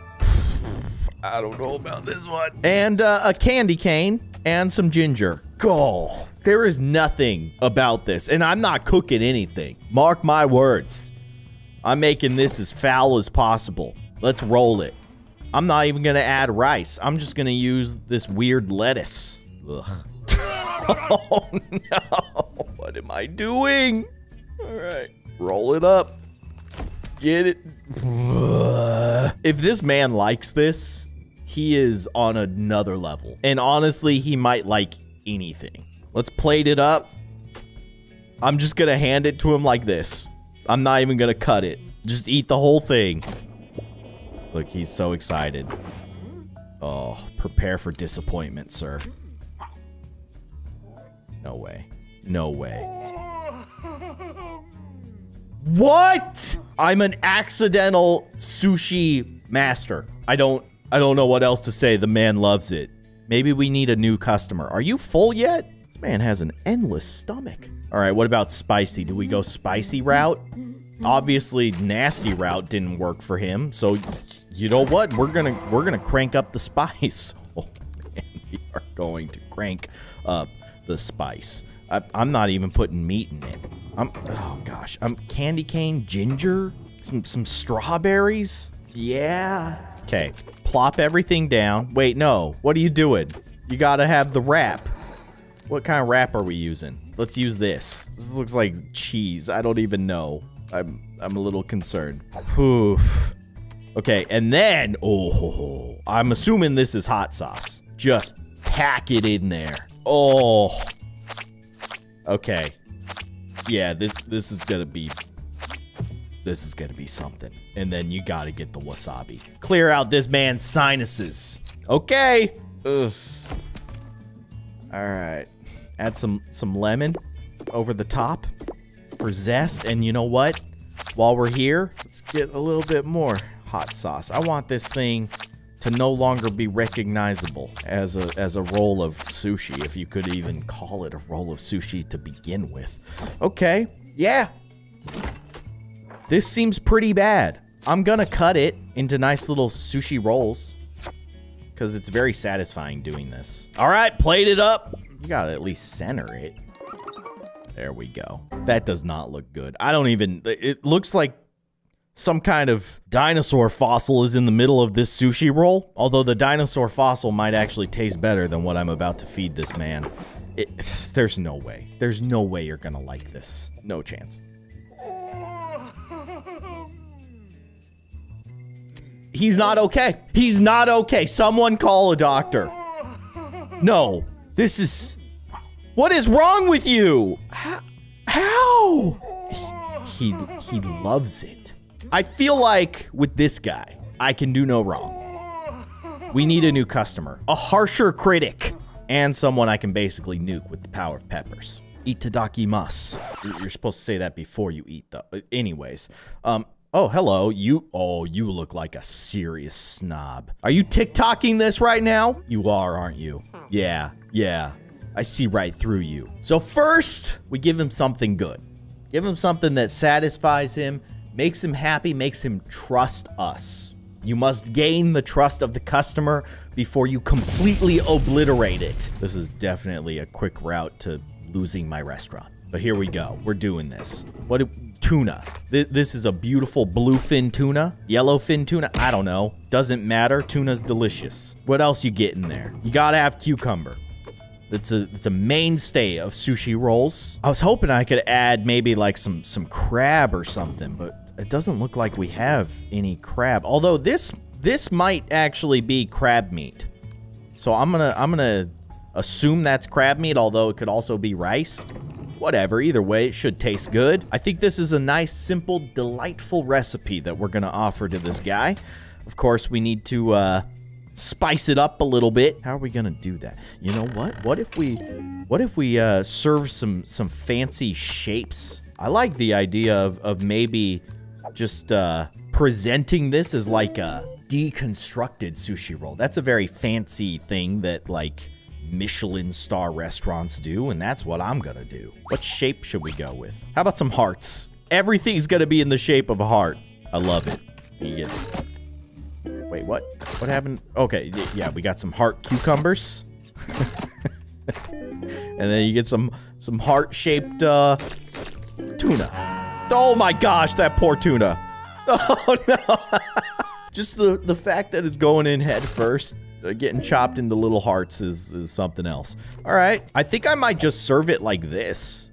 I don't know about this one. And uh, a candy cane and some ginger. Go. There is nothing about this, and I'm not cooking anything. Mark my words. I'm making this as foul as possible. Let's roll it. I'm not even gonna add rice. I'm just gonna use this weird lettuce. Ugh. oh no. What am I doing? All right. Roll it up. Get it. If this man likes this, he is on another level. And honestly, he might like anything. Let's plate it up. I'm just gonna hand it to him like this. I'm not even gonna cut it. Just eat the whole thing. Look, he's so excited. Oh, prepare for disappointment, sir. No way. No way. What? I'm an accidental sushi master. I don't I don't know what else to say. The man loves it. Maybe we need a new customer. Are you full yet? This man has an endless stomach. All right, what about spicy? Do we go spicy route? Obviously, nasty route didn't work for him. So, you know what? We're to we're to crank up the spice. Oh, man, we are going to crank up the spice. I, I'm not even putting meat in it. I'm oh gosh, I'm candy cane ginger, some some strawberries. Yeah. Okay, plop everything down. Wait, no. What are you doing? You gotta have the wrap. What kind of wrap are we using? Let's use this. This looks like cheese. I don't even know. I'm I'm a little concerned. Okay, and then oh, I'm assuming this is hot sauce. Just pack it in there. Oh. Okay. Yeah, this this is gonna be this is gonna be something. And then you gotta get the wasabi. Clear out this man's sinuses. Okay. Ugh. All right. Add some some lemon over the top for zest. And you know what? While we're here, let's get a little bit more hot sauce. I want this thing to no longer be recognizable as a as a roll of sushi, if you could even call it a roll of sushi to begin with. Okay, yeah. This seems pretty bad. I'm gonna cut it into nice little sushi rolls because it's very satisfying doing this. All right, plate it up. You gotta at least center it. There we go. That does not look good. I don't even, it looks like some kind of dinosaur fossil is in the middle of this sushi roll. Although the dinosaur fossil might actually taste better than what I'm about to feed this man. It, there's no way. There's no way you're gonna like this. No chance. He's not okay. He's not okay. Someone call a doctor. No. This is... What is wrong with you? How? How? He, he, he loves it. I feel like with this guy, I can do no wrong. We need a new customer. A harsher critic. And someone I can basically nuke with the power of peppers. Itadakimasu. You're supposed to say that before you eat, though. Anyways, um, Oh, hello. You, oh, you look like a serious snob. Are you TikToking this right now? You are, aren't you? Yeah, yeah. I see right through you. So first, we give him something good. Give him something that satisfies him, makes him happy, makes him trust us. You must gain the trust of the customer before you completely obliterate it. This is definitely a quick route to losing my restaurant. But here we go. We're doing this. What tuna. Th this is a beautiful bluefin tuna, yellowfin tuna. I don't know. Doesn't matter. Tuna's delicious. What else you get in there? You gotta have cucumber. It's a it's a mainstay of sushi rolls. I was hoping I could add maybe like some some crab or something, but it doesn't look like we have any crab. Although this this might actually be crab meat. So I'm gonna I'm gonna assume that's crab meat, although it could also be rice. Whatever, either way, it should taste good. I think this is a nice, simple, delightful recipe that we're going to offer to this guy. Of course, we need to uh, spice it up a little bit. How are we to do that? You know what? What if we what if we uh, serve some some fancy shapes? I like the idea of, of maybe just uh, presenting this as like a deconstructed sushi roll. That's a very fancy thing that like Michelin star restaurants do, and that's what I'm gonna do. What shape should we go with? How about some hearts? Everything's gonna be in the shape of a heart. I love it. You get Wait, what? What happened? Okay, yeah, we got some heart cucumbers. and then you get some some heart-shaped uh, tuna. Oh my gosh, that poor tuna. Oh no. Just the the fact that it's going in head first uh, getting chopped into little hearts is, is something else. All right. I think I might just serve it like this.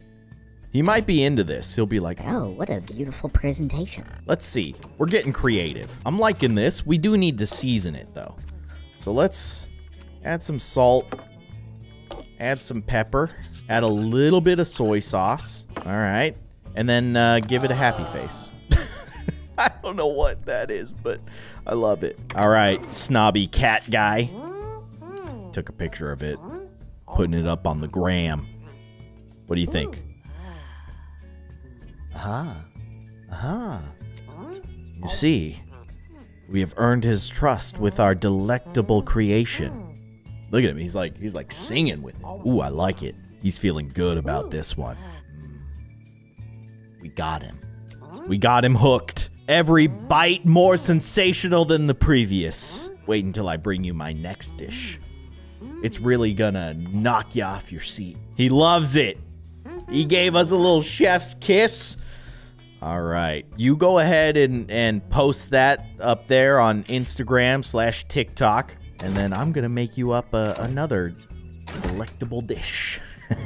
He might be into this. He'll be like, Oh, what a beautiful presentation. Let's see. We're getting creative. I'm liking this. We do need to season it, though. So let's add some salt, add some pepper, add a little bit of soy sauce. All right. And then uh, give it a happy face. I don't know what that is, but I love it. All right, snobby cat guy. Took a picture of it, putting it up on the gram. What do you think? Aha. Aha. You see, we have earned his trust with our delectable creation. Look at him. He's like he's like singing with it. Ooh, I like it. He's feeling good about this one. Mm. We got him. We got him hooked. Every bite more sensational than the previous. Wait until I bring you my next dish. It's really gonna knock you off your seat. He loves it. He gave us a little chef's kiss. All right. You go ahead and, and post that up there on Instagram slash TikTok. And then I'm going to make you up a, another delectable dish.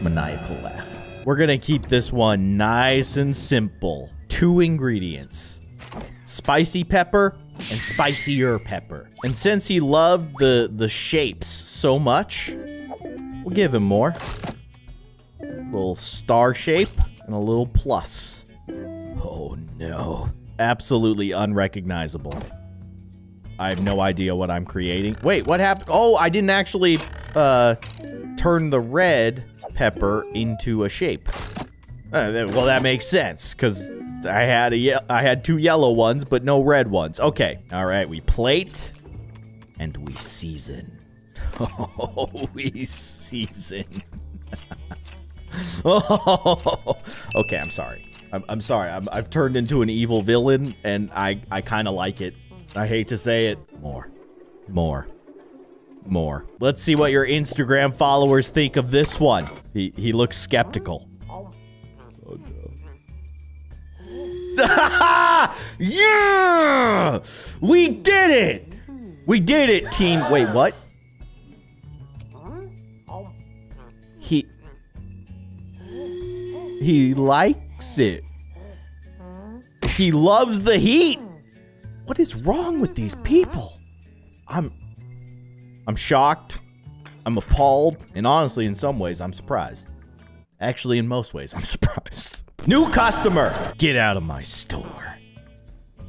Maniacal laugh. We're to keep this one nice and simple. Two ingredients. Spicy pepper and spicier pepper. And since he loved the, the shapes so much, we'll give him more. A little star shape and a little plus. Oh no. Absolutely unrecognizable. I have no idea what I'm creating. Wait, what happened? Oh, I didn't actually uh, turn the red pepper into a shape. Uh, well, that makes sense, because I had a I had two yellow ones, but no red ones. Okay. All right, we plate and we season. Oh, we season. oh, okay, I'm sorry. I'm, I'm sorry. I'm, I've turned into an evil villain, and I, I kind of like it. I hate to say it. More. More. More. Let's see what your Instagram followers think of this one. He, he looks skeptical. yeah! We did it! We did it, team. Wait, what? He... He likes it. He loves the heat. What is wrong with these people? I'm... I'm shocked. I'm appalled. And honestly, in some ways, I'm surprised. Actually, in most ways, I'm surprised. New customer! Get out of my store.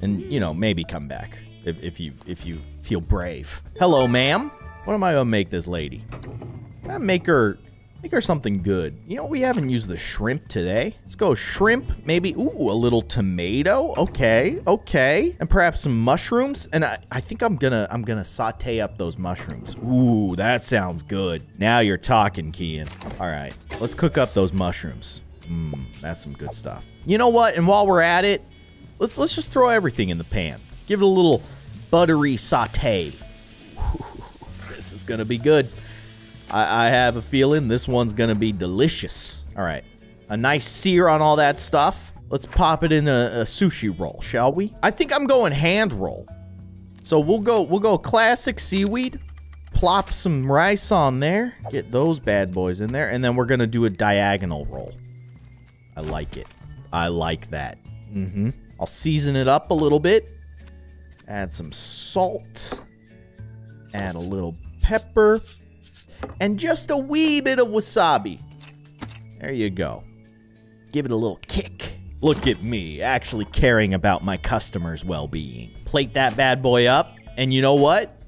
And, you know, maybe come back if, if you if you feel brave. Hello, ma'am. What am I gonna make this lady? I make her make her something good. You know, we haven't used the shrimp today. Let's go shrimp, maybe ooh, a little tomato. Okay, okay. And perhaps some mushrooms. And I, I think I'm gonna I'm gonna saute up those mushrooms. Ooh, that sounds good. Now you're talking, Keyin. Alright, let's cook up those mushrooms. Mmm, that's some good stuff. You know what? And while we're at it, let's let's just throw everything in the pan. Give it a little buttery saute. this is gonna be good. I, I have a feeling this one's gonna be delicious. All right, a nice sear on all that stuff. Let's pop it in a, a sushi roll, shall we? I think I'm going hand roll. So we'll go we'll go classic seaweed. Plop some rice on there. Get those bad boys in there, and then we're gonna do a diagonal roll. I like it. I like that. Mm-hmm. I'll season it up a little bit. Add some salt. Add a little pepper. And just a wee bit of wasabi. There you go. Give it a little kick. Look at me, actually caring about my customers' well-being. Plate that bad boy up. And you know what?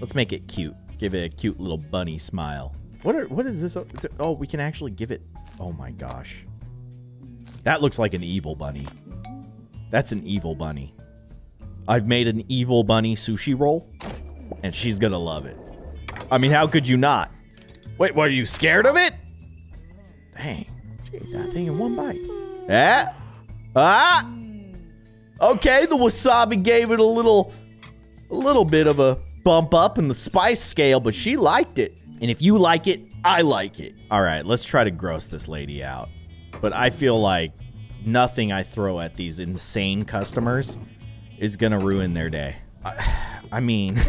Let's make it cute. Give it a cute little bunny smile. What are what is this? Oh, oh we can actually give it. Oh my gosh. That looks like an evil bunny. That's an evil bunny. I've made an evil bunny sushi roll, and she's gonna love it. I mean, how could you not? Wait, were you scared of it? Dang. She ate that thing in one bite. Yeah. Ah! Okay, the wasabi gave it a little, a little bit of a bump up in the spice scale, but she liked it. And if you like it, I like it. All right, let's try to gross this lady out. But I feel like nothing I throw at these insane customers is gonna ruin their day. I, I mean,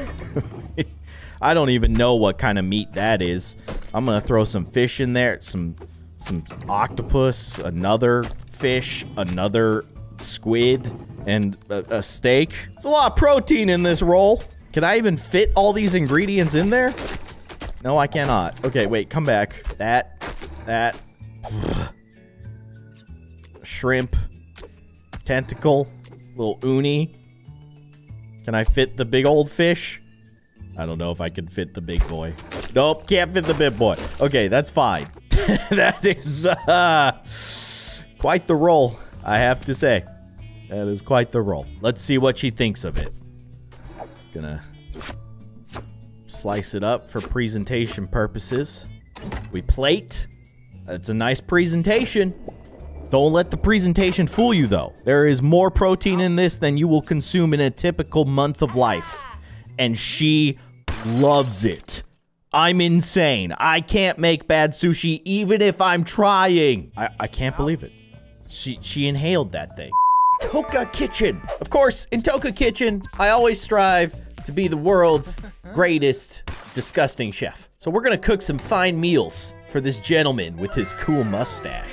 I don't even know what kind of meat that is. I'm gonna throw some fish in there, some some octopus, another fish, another squid, and a, a steak. It's a lot of protein in this roll. Can I even fit all these ingredients in there? No, I cannot. Okay, wait, come back. That, that, shrimp, tentacle, little uni. Can I fit the big old fish? I don't know if I can fit the big boy. Nope, can't fit the big boy. Okay, that's fine. that is uh, quite the roll, I have to say. That is quite the roll. Let's see what she thinks of it. Gonna slice it up for presentation purposes. We plate. It's a nice presentation. Don't let the presentation fool you, though. There is more protein in this than you will consume in a typical month of life. And she loves it. I'm insane. I can't make bad sushi even if I'm trying. I, I can't believe it. She, she inhaled that thing. Toca Kitchen. Of course, in Toca Kitchen, I always strive to be the world's greatest disgusting chef. So we're gonna cook some fine meals for this gentleman with his cool mustache.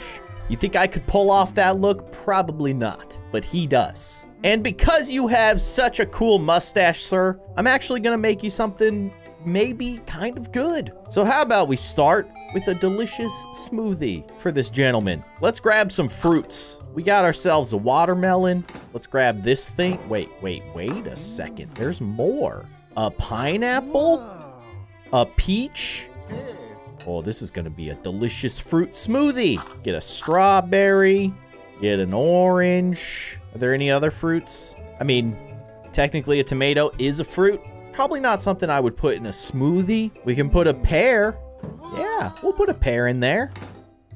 You think I could pull off that look? Probably not, but he does. And because you have such a cool mustache, sir, I'm actually gonna make you something maybe kind of good. So how about we start with a delicious smoothie for this gentleman. Let's grab some fruits. We got ourselves a watermelon. Let's grab this thing. Wait, wait, wait a second. There's more. A pineapple? A peach? Oh, this is gonna be a delicious fruit smoothie. Get a strawberry, Get an orange. Are there any other fruits? I mean, technically a tomato is a fruit. Probably not something I would put in a smoothie. We can put a pear. Yeah, we'll put a pear in there.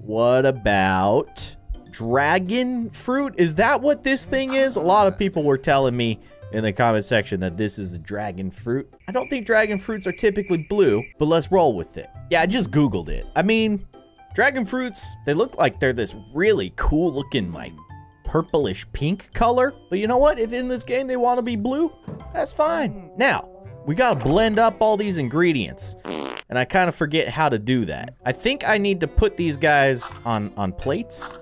What about dragon fruit? Is that what this thing is? A lot of people were telling me in the comment section that this is a dragon fruit. I don't think dragon fruits are typically blue, but let's roll with it. Yeah, I just Googled it. I mean, dragon fruits, they look like they're this really cool looking like purplish pink color. But you know what? If in this game they want to be blue, that's fine. Now, we got to blend up all these ingredients. And I kind of forget how to do that. I think I need to put these guys on, on plates.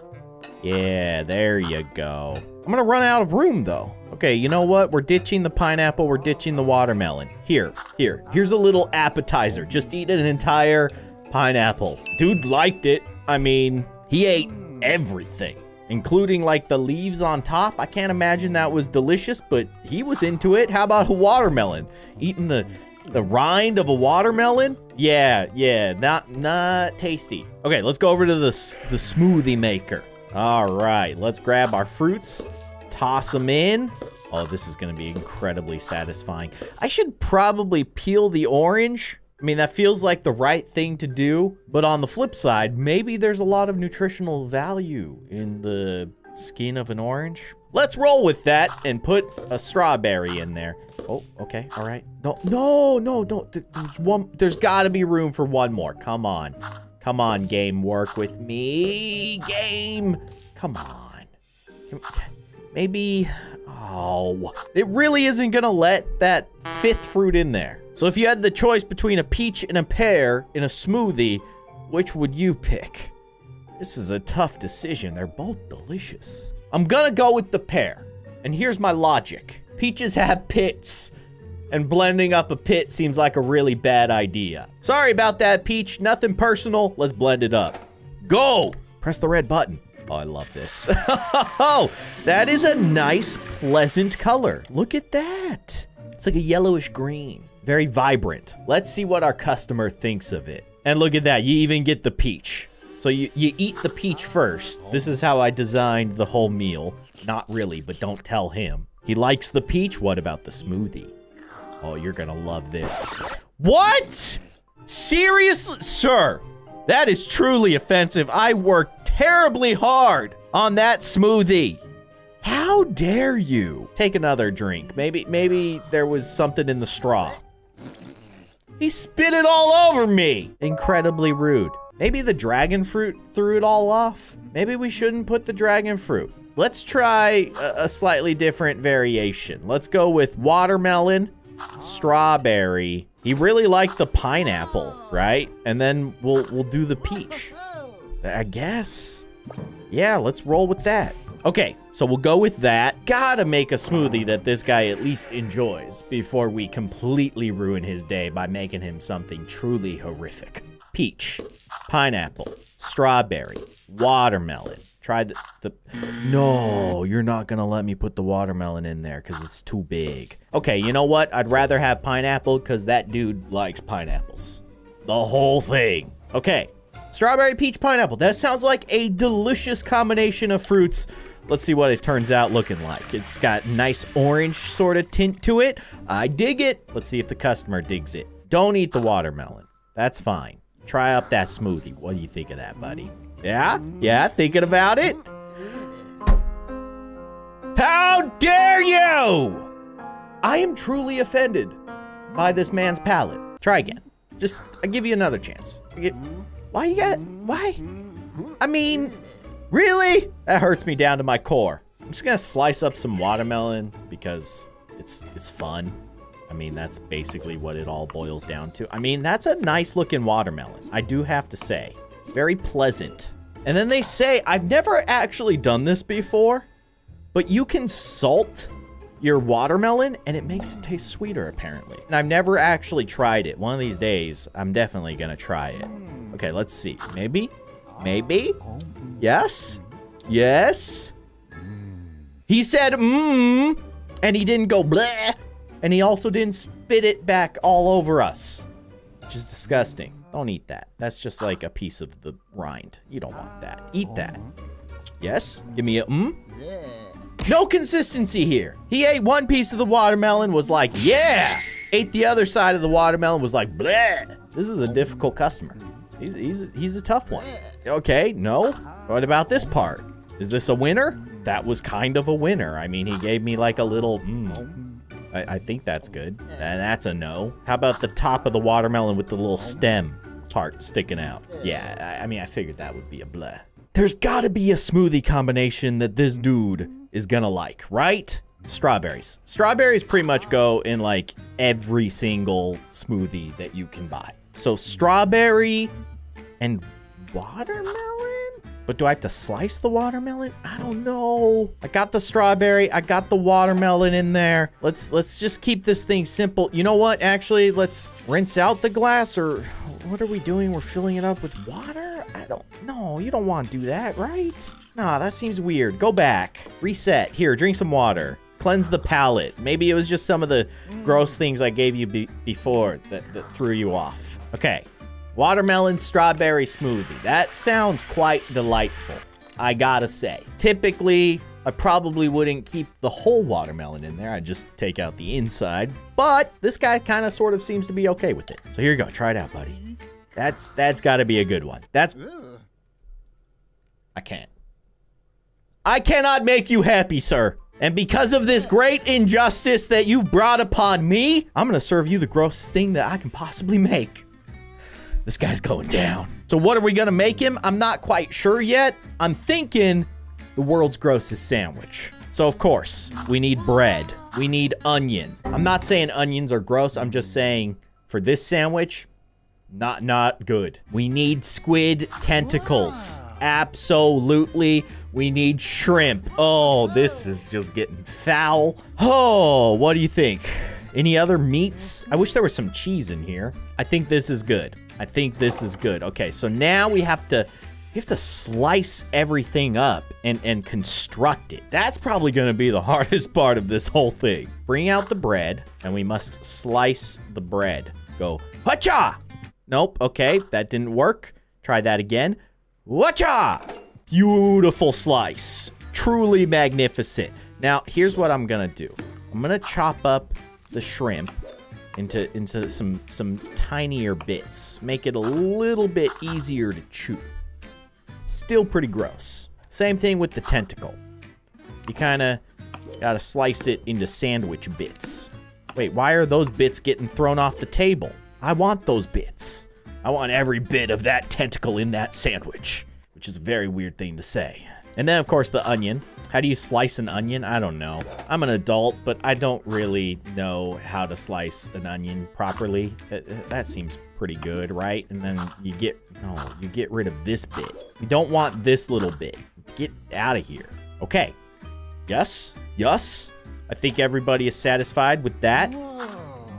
Yeah, there you go. I'm gonna run out of room though. Okay, you know what? We're ditching the pineapple, we're ditching the watermelon. Here, here, here's a little appetizer. Just eat an entire pineapple. Dude liked it. I mean, he ate everything, including like the leaves on top. I can't imagine that was delicious, but he was into it. How about a watermelon? Eating the the rind of a watermelon? Yeah, yeah, not not tasty. Okay, let's go over to the the smoothie maker. All right, let's grab our fruits, toss them in. Oh, this is going to be incredibly satisfying. I should probably peel the orange. I mean, that feels like the right thing to do. But on the flip side, maybe there's a lot of nutritional value in the skin of an orange. Let's roll with that and put a strawberry in there. Oh, okay. All right. No, no, no, no. There's one. There's got to be room for one more. Come on. Come on, game, work with me. Game, come on. Maybe, oh, it really isn't gonna let that fifth fruit in there. So if you had the choice between a peach and a pear in a smoothie, which would you pick? This is a tough decision. They're both delicious. I'm gonna go with the pear. And here's my logic. Peaches have pits and blending up a pit seems like a really bad idea. Sorry about that, Peach. Nothing personal. Let's blend it up. Go! Press the red button. Oh, I love this. oh, that is a nice, pleasant color. Look at that. It's like a yellowish green. Very vibrant. Let's see what our customer thinks of it. And look at that. You even get the peach. So you, you eat the peach first. This is how I designed the whole meal. Not really, but don't tell him. He likes the peach. What about the smoothie? Oh, you're gonna love this. What? Seriously? Sir, that is truly offensive. I worked terribly hard on that smoothie. How dare you? Take another drink. Maybe, maybe there was something in the straw. He spit it all over me. Incredibly rude. Maybe the dragon fruit threw it all off. Maybe we shouldn't put the dragon fruit. Let's try a, a slightly different variation. Let's go with watermelon strawberry. He really liked the pineapple, right? And then we'll we'll do the peach. I guess. Yeah, let's roll with that. Okay, so we'll go with that. Gotta make a smoothie that this guy at least enjoys before we completely ruin his day by making him something truly horrific. Peach, pineapple, strawberry, watermelon, Try the, the... No, you're not to let me put the watermelon in there because it's too big. Okay, you know what? I'd rather have pineapple because that dude likes pineapples. The whole thing. Okay, strawberry, peach, pineapple. That sounds like a delicious combination of fruits. Let's see what it turns out looking like. It's got nice orange sort of tint to it. I dig it. Let's see if the customer digs it. Don't eat the watermelon. That's fine. Try up that smoothie. What do you think of that, buddy? Yeah? Yeah, thinking about it? How dare you! I am truly offended by this man's palate. Try again. Just, I give you another chance. Why you got, why? I mean, really? That hurts me down to my core. I'm just gonna slice up some watermelon because it's, it's fun. I mean, that's basically what it all boils down to. I mean, that's a nice looking watermelon. I do have to say. Very pleasant. And then they say, I've never actually done this before, but you can salt your watermelon and it makes it taste sweeter apparently. And I've never actually tried it. One of these days, I'm definitely gonna try it. Okay, let's see. Maybe? Maybe? Yes? Yes? He said, mmm, and he didn't go bleh, and he also didn't spit it back all over us, which is disgusting. Don't eat that. That's just like a piece of the rind. You don't want that. Eat that. Yes? Give me a mm? No consistency here. He ate one piece of the watermelon, was like, yeah. Ate the other side of the watermelon, was like, bleh. This is a difficult customer. He's, he's, he's a tough one. Okay, no. What about this part? Is this a winner? That was kind of a winner. I mean, he gave me like a little, mm. I, I think that's good. And that's a no. How about the top of the watermelon with the little stem part sticking out? Yeah, I, I mean, I figured that would be a bleh. There's gotta be a smoothie combination that this dude is gonna like, right? Strawberries. Strawberries pretty much go in like every single smoothie that you can buy. So strawberry and watermelon? But do I have to slice the watermelon? I don't know. I got the strawberry. I got the watermelon in there. Let's let's just keep this thing simple. You know what? Actually, let's rinse out the glass or what are we doing? We're filling it up with water? I don't know. You don't want to do that, right? Nah, that seems weird. Go back. Reset. Here, drink some water. Cleanse the palate. Maybe it was just some of the gross things I gave you be before that, that threw you off. Okay. Watermelon strawberry smoothie. That sounds quite delightful, I gotta say. Typically, I probably wouldn't keep the whole watermelon in there. I'd just take out the inside. But this guy kind of sort of seems to be okay with it. So here you go. Try it out, buddy. That's that's got to be a good one. That's I can't. I cannot make you happy, sir. And because of this great injustice that you've brought upon me, I'm gonna serve you the grossest thing that I can possibly make. This guy's going down. So what are we gonna make him? I'm not quite sure yet. I'm thinking the world's grossest sandwich. So of course, we need bread. We need onion. I'm not saying onions are gross. I'm just saying for this sandwich, not not good. We need squid tentacles. Absolutely. We need shrimp. Oh, this is just getting foul. Oh, what do you think? Any other meats? I wish there was some cheese in here. I think this is good. I think this is good. Okay, so now we have to we have to slice everything up and, and construct it. That's probably going to be the hardest part of this whole thing. Bring out the bread, and we must slice the bread. Go, hacha! Nope, okay, that didn't work. Try that again. Wacha! Beautiful slice. Truly magnificent. Now, here's what I'm gonna do. I'm gonna chop up the shrimp into into some some tinier bits. Make it a little bit easier to chew. Still pretty gross. Same thing with the tentacle. You kind of gotta slice it into sandwich bits. Wait, why are those bits getting thrown off the table? I want those bits. I want every bit of that tentacle in that sandwich, which is a very weird thing to say. And then, of course, the onion. How do you slice an onion? I don't know. I'm an adult, but I don't really know how to slice an onion properly. That, that seems pretty good, right? And then you get, no, you get rid of this bit. You don't want this little bit. Get out of here. Okay. Yes? Yes? I think everybody is satisfied with that.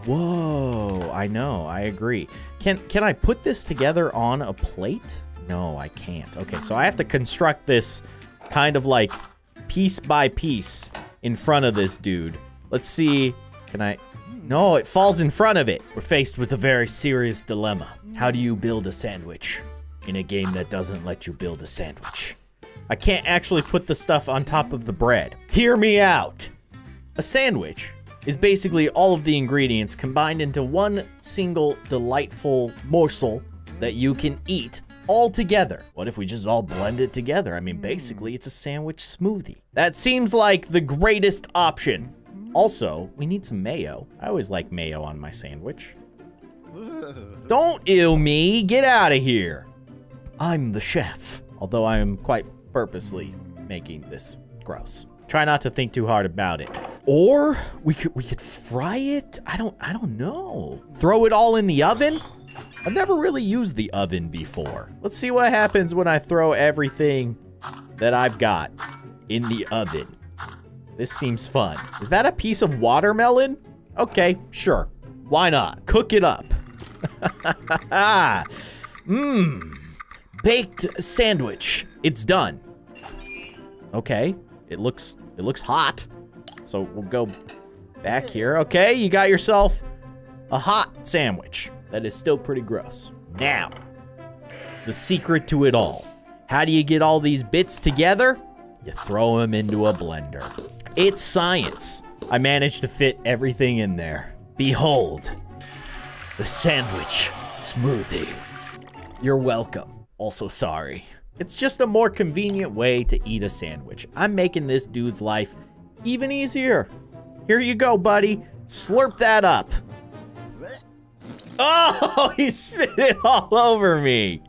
Whoa, I know, I agree. Can can I put this together on a plate? No, I can't. Okay, so I have to construct this kind of like piece by piece in front of this dude. Let's see. Can I? No, it falls in front of it. We're faced with a very serious dilemma. How do you build a sandwich in a game that doesn't let you build a sandwich? I can't actually put the stuff on top of the bread. Hear me out. A sandwich is basically all of the ingredients combined into one single delightful morsel that you can eat all together. What if we just all blend it together? I mean, basically, it's a sandwich smoothie. That seems like the greatest option. Also, we need some mayo. I always like mayo on my sandwich. Don't ill me. Get out of here. I'm the chef. Although I am quite purposely making this gross. Try not to think too hard about it. Or we could we could fry it. I don't I don't know. Throw it all in the oven? I've never really used the oven before. Let's see what happens when I throw everything that I've got in the oven. This seems fun. Is that a piece of watermelon? Okay, sure. Why not? Cook it up. Mmm. Baked sandwich. It's done. Okay. It looks it looks hot. So we'll go back here. Okay, you got yourself a hot sandwich. That is still pretty gross. Now, the secret to it all. How do you get all these bits together? you throw them into a blender. It's science. I managed to fit everything in there. Behold, the sandwich smoothie. You're welcome. Also sorry. It's just a more convenient way to eat a sandwich. I'm making this dude's life even easier. Here you go, buddy. Slurp that up. Oh, he spit it all over me.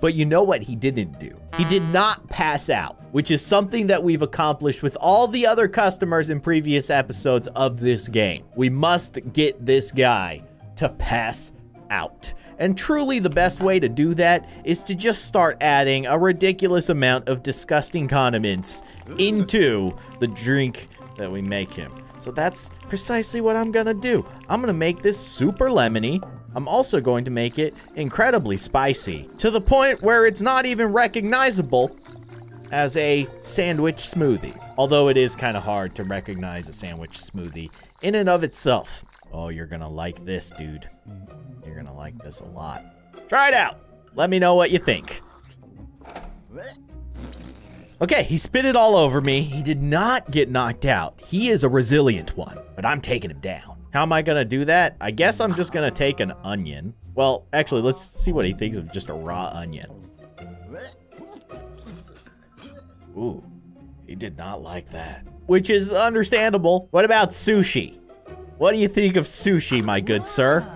But you know what he didn't do? He did not pass out, which is something that we've accomplished with all the other customers in previous episodes of this game. We must get this guy to pass out. And truly the best way to do that is to just start adding a ridiculous amount of disgusting condiments into the drink that we make him. So that's precisely what I'm gonna do. I'm gonna make this super lemony. I'm also going to make it incredibly spicy to the point where it's not even recognizable as a sandwich smoothie. Although it is kind of hard to recognize a sandwich smoothie in and of itself. Oh, you're gonna like this, dude. You're gonna like this a lot. Try it out. Let me know what you think. Okay, he spit it all over me. He did not get knocked out. He is a resilient one, but I'm taking him down. How am I gonna do that? I guess I'm just gonna take an onion. Well, actually, let's see what he thinks of just a raw onion. Ooh, he did not like that. Which is understandable. What about sushi? What do you think of sushi, my good sir?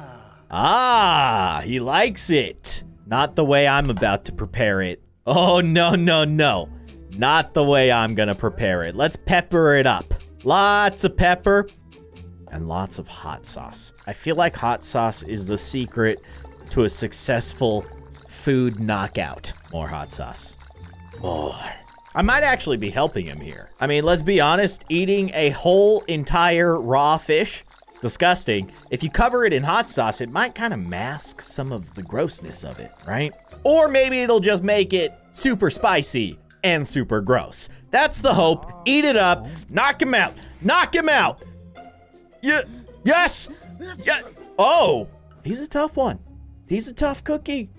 Ah, he likes it. Not the way I'm about to prepare it. Oh, no, no, no. Not the way I'm gonna prepare it. Let's pepper it up. Lots of pepper and lots of hot sauce. I feel like hot sauce is the secret to a successful food knockout. More hot sauce. More. I might actually be helping him here. I mean, let's be honest, eating a whole entire raw fish, disgusting. If you cover it in hot sauce, it might kind of mask some of the grossness of it, right? Or maybe it'll just make it super spicy and super gross. That's the hope. Eat it up. Knock him out. Knock him out. Yeah. Yes. Yeah. Oh, he's a tough one. He's a tough cookie.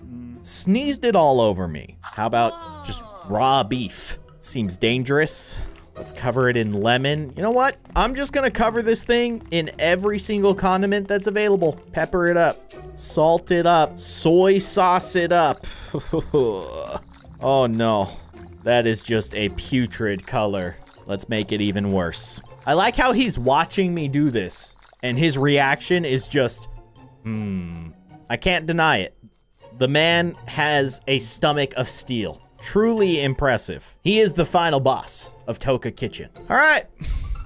Sneezed it all over me. How about just raw beef? Seems dangerous. Let's cover it in lemon. You know what? I'm just gonna cover this thing in every single condiment that's available. Pepper it up, salt it up, soy sauce it up. oh no, that is just a putrid color. Let's make it even worse. I like how he's watching me do this, and his reaction is just, hmm. I can't deny it. The man has a stomach of steel. Truly impressive. He is the final boss of Toca Kitchen. All right.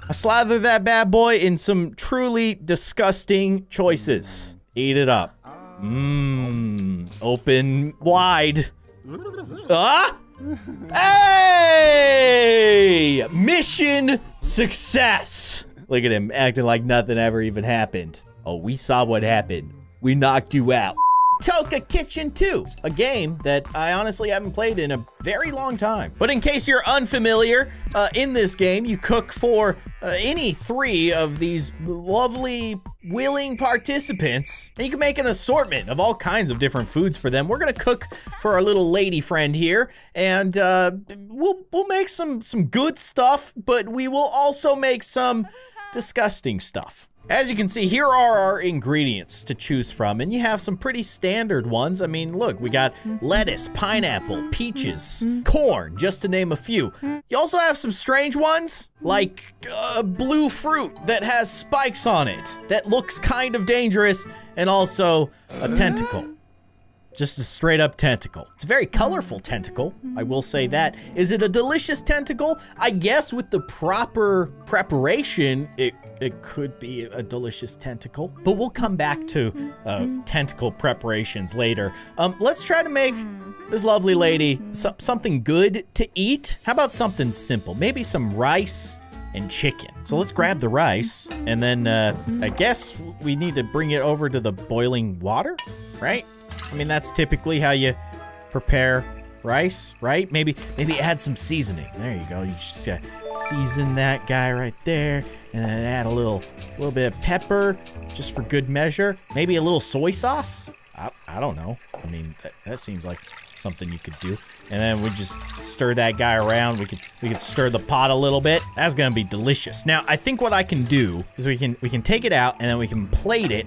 I slather that bad boy in some truly disgusting choices. Eat it up. Mmm. Open wide. Ah! Hey! Mission success! Look at him acting like nothing ever even happened. Oh, we saw what happened. We knocked you out. Toca Kitchen 2, a game that I honestly haven't played in a very long time. But in case you're unfamiliar, uh, in this game, you cook for uh, any three of these lovely, willing participants, and you can make an assortment of all kinds of different foods for them. We're gonna cook for our little lady friend here, and uh, we'll we'll make some some good stuff, but we will also make some disgusting stuff. As you can see, here are our ingredients to choose from, and you have some pretty standard ones. I mean, look, we got lettuce, pineapple, peaches, corn, just to name a few. You also have some strange ones, like uh, blue fruit that has spikes on it, that looks kind of dangerous, and also a tentacle. Just a straight up tentacle. It's a very colorful tentacle, I will say that. Is it a delicious tentacle? I guess with the proper preparation, it, it could be a delicious tentacle. But we'll come back to uh, tentacle preparations later. Um, let's try to make this lovely lady so something good to eat. How about something simple? Maybe some rice and chicken. So let's grab the rice, and then uh, I guess we need to bring it over to the boiling water, right? I mean, that's typically how you prepare rice, right? Maybe maybe add some seasoning. There you go. You just gotta season that guy right there, and then add a little little bit of pepper, just for good measure. Maybe a little soy sauce. I, I don't know. I mean, that, that seems like something you could do. And then we just stir that guy around. We could we could stir the pot a little bit. That's gonna be delicious. Now I think what I can do is we can we can take it out and then we can plate it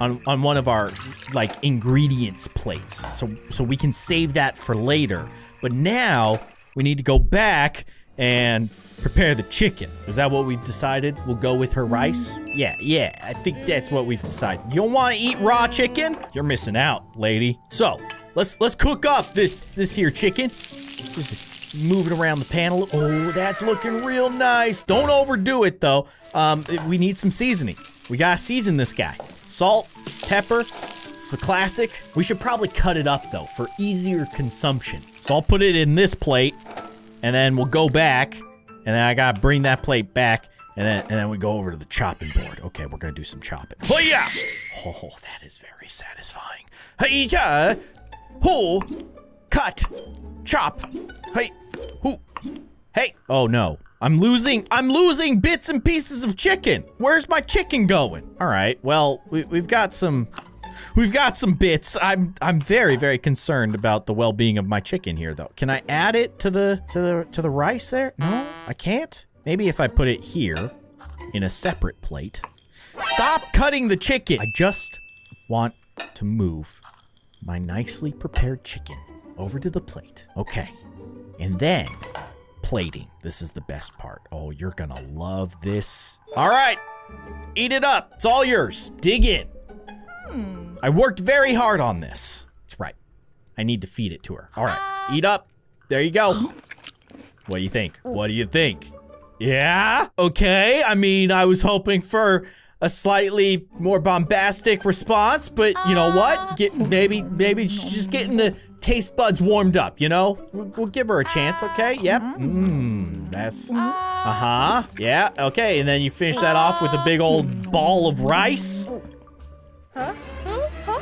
on on one of our like ingredients plates. So so we can save that for later. But now we need to go back and prepare the chicken. Is that what we've decided? We'll go with her rice? Yeah, yeah, I think that's what we've decided. You don't want to eat raw chicken? You're missing out, lady. So, let's let's cook up this this here chicken. Just move it around the panel. Oh, that's looking real nice. Don't overdo it though. Um, we need some seasoning. We gotta season this guy. Salt, pepper, it's a classic. We should probably cut it up though for easier consumption. So I'll put it in this plate and then we'll go back and then I gotta bring that plate back and then and then we go over to the chopping board. Okay, we're gonna do some chopping. Oh yeah! Oh, that is very satisfying. Hey, yeah! Who? Cut! Chop! Hey! Who? Hey! Oh no. I'm losing, I'm losing bits and pieces of chicken. Where's my chicken going? All right, well, we, we've got some, we've got some bits. I'm, I'm very, very concerned about the well-being of my chicken here, though. Can I add it to the, to the, to the rice there? No, I can't. Maybe if I put it here in a separate plate. Stop cutting the chicken. I just want to move my nicely prepared chicken over to the plate. Okay, and then plating. This is the best part. Oh, you're gonna love this. All right, eat it up. It's all yours. Dig in. Hmm. I worked very hard on this. That's right. I need to feed it to her. All right, eat up. There you go. What do you think? What do you think? Yeah? Okay. I mean, I was hoping for a slightly more bombastic response, but you know what? Get maybe maybe she's just getting the taste buds warmed up, you know? We'll, we'll give her a chance, okay? Uh-huh. Yep. Mmm, that's uh-huh. uh-huh. Yeah, okay. And then you finish that off with a big old ball of rice. Huh? Huh? Huh?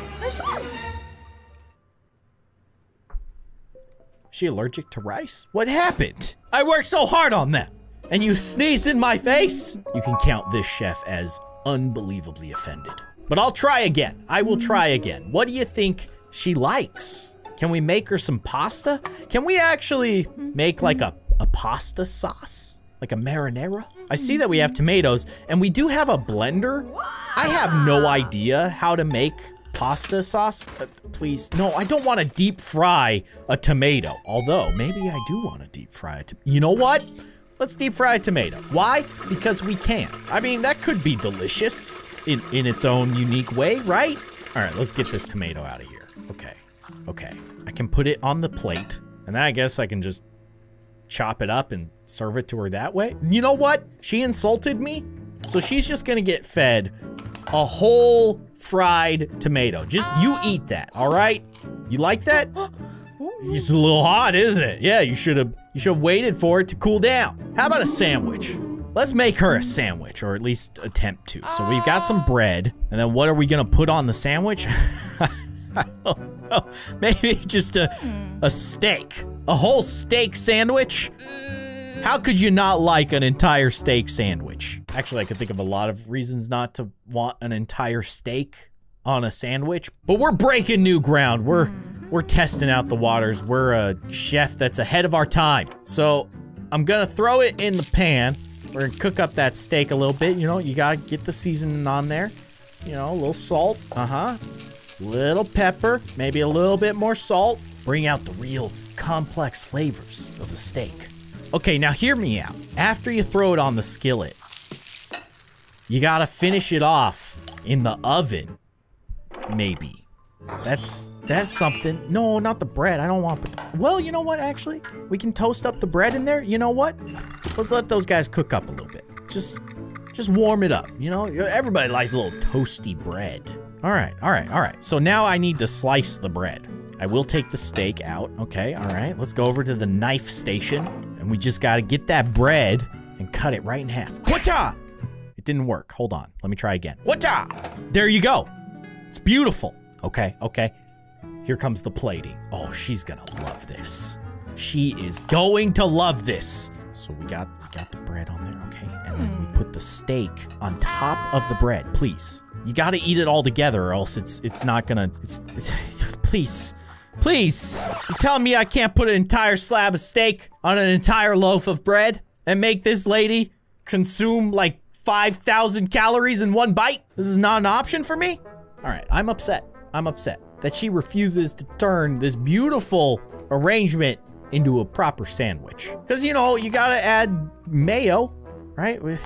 She allergic to rice? What happened? I worked so hard on that. And you sneeze in my face? You can count this chef as unbelievably offended. But I'll try again. I will try again. What do you think she likes? Can we make her some pasta? Can we actually make like a, a pasta sauce? Like a marinara? I see that we have tomatoes and we do have a blender. I have no idea how to make pasta sauce. Uh, please, no, I don't want to deep fry a tomato. Although, maybe I do want to deep fry it. You know what? Let's deep fry a tomato. Why? Because we can. I mean, that could be delicious in, in its own unique way, right? All right, let's get this tomato out of here. Okay, okay. I can put it on the plate, and then I guess I can just chop it up and serve it to her that way. You know what? She insulted me, so she's just gonna get fed a whole fried tomato. Just you eat that, all right? You like that? It's a little hot, isn't it? Yeah, you should have you should have waited for it to cool down. How about a sandwich? Let's make her a sandwich, or at least attempt to. So we've got some bread, and then what are we gonna put on the sandwich? I don't know. Maybe just a a steak, a whole steak sandwich. How could you not like an entire steak sandwich? Actually, I could think of a lot of reasons not to want an entire steak on a sandwich, but we're breaking new ground. We're we're testing out the waters. We're a chef that's ahead of our time. So I'm gonna throw it in the pan. We're gonna cook up that steak a little bit. You know, you gotta get the seasoning on there. You know, a little salt. Uh-huh. Little pepper. Maybe a little bit more salt. Bring out the real complex flavors of the steak. Okay, now hear me out. After you throw it on the skillet, you gotta finish it off in the oven. Maybe. That's that's something. No, not the bread. I don't want. Well, you know what? Actually, we can toast up the bread in there. You know what? Let's let those guys cook up a little bit. Just, just warm it up. You know, everybody likes a little toasty bread. All right, all right, all right. So now I need to slice the bread. I will take the steak out. Okay, all right. Let's go over to the knife station, and we just got to get that bread and cut it right in half. Whatcha? It didn't work. Hold on. Let me try again. Whatcha? There you go. It's beautiful. Okay, okay. Here comes the plating. Oh, she's gonna love this. She is going to love this. So we got we got the bread on there, okay? And then we put the steak on top of the bread. Please. You gotta eat it all together or else it's it's not gonna it's, it's please. Please, you telling me I can't put an entire slab of steak on an entire loaf of bread and make this lady consume like 5,000 calories in one bite? This is not an option for me? All right, I'm upset. I'm upset that she refuses to turn this beautiful arrangement into a proper sandwich. Because, you know, you gotta add mayo, right? We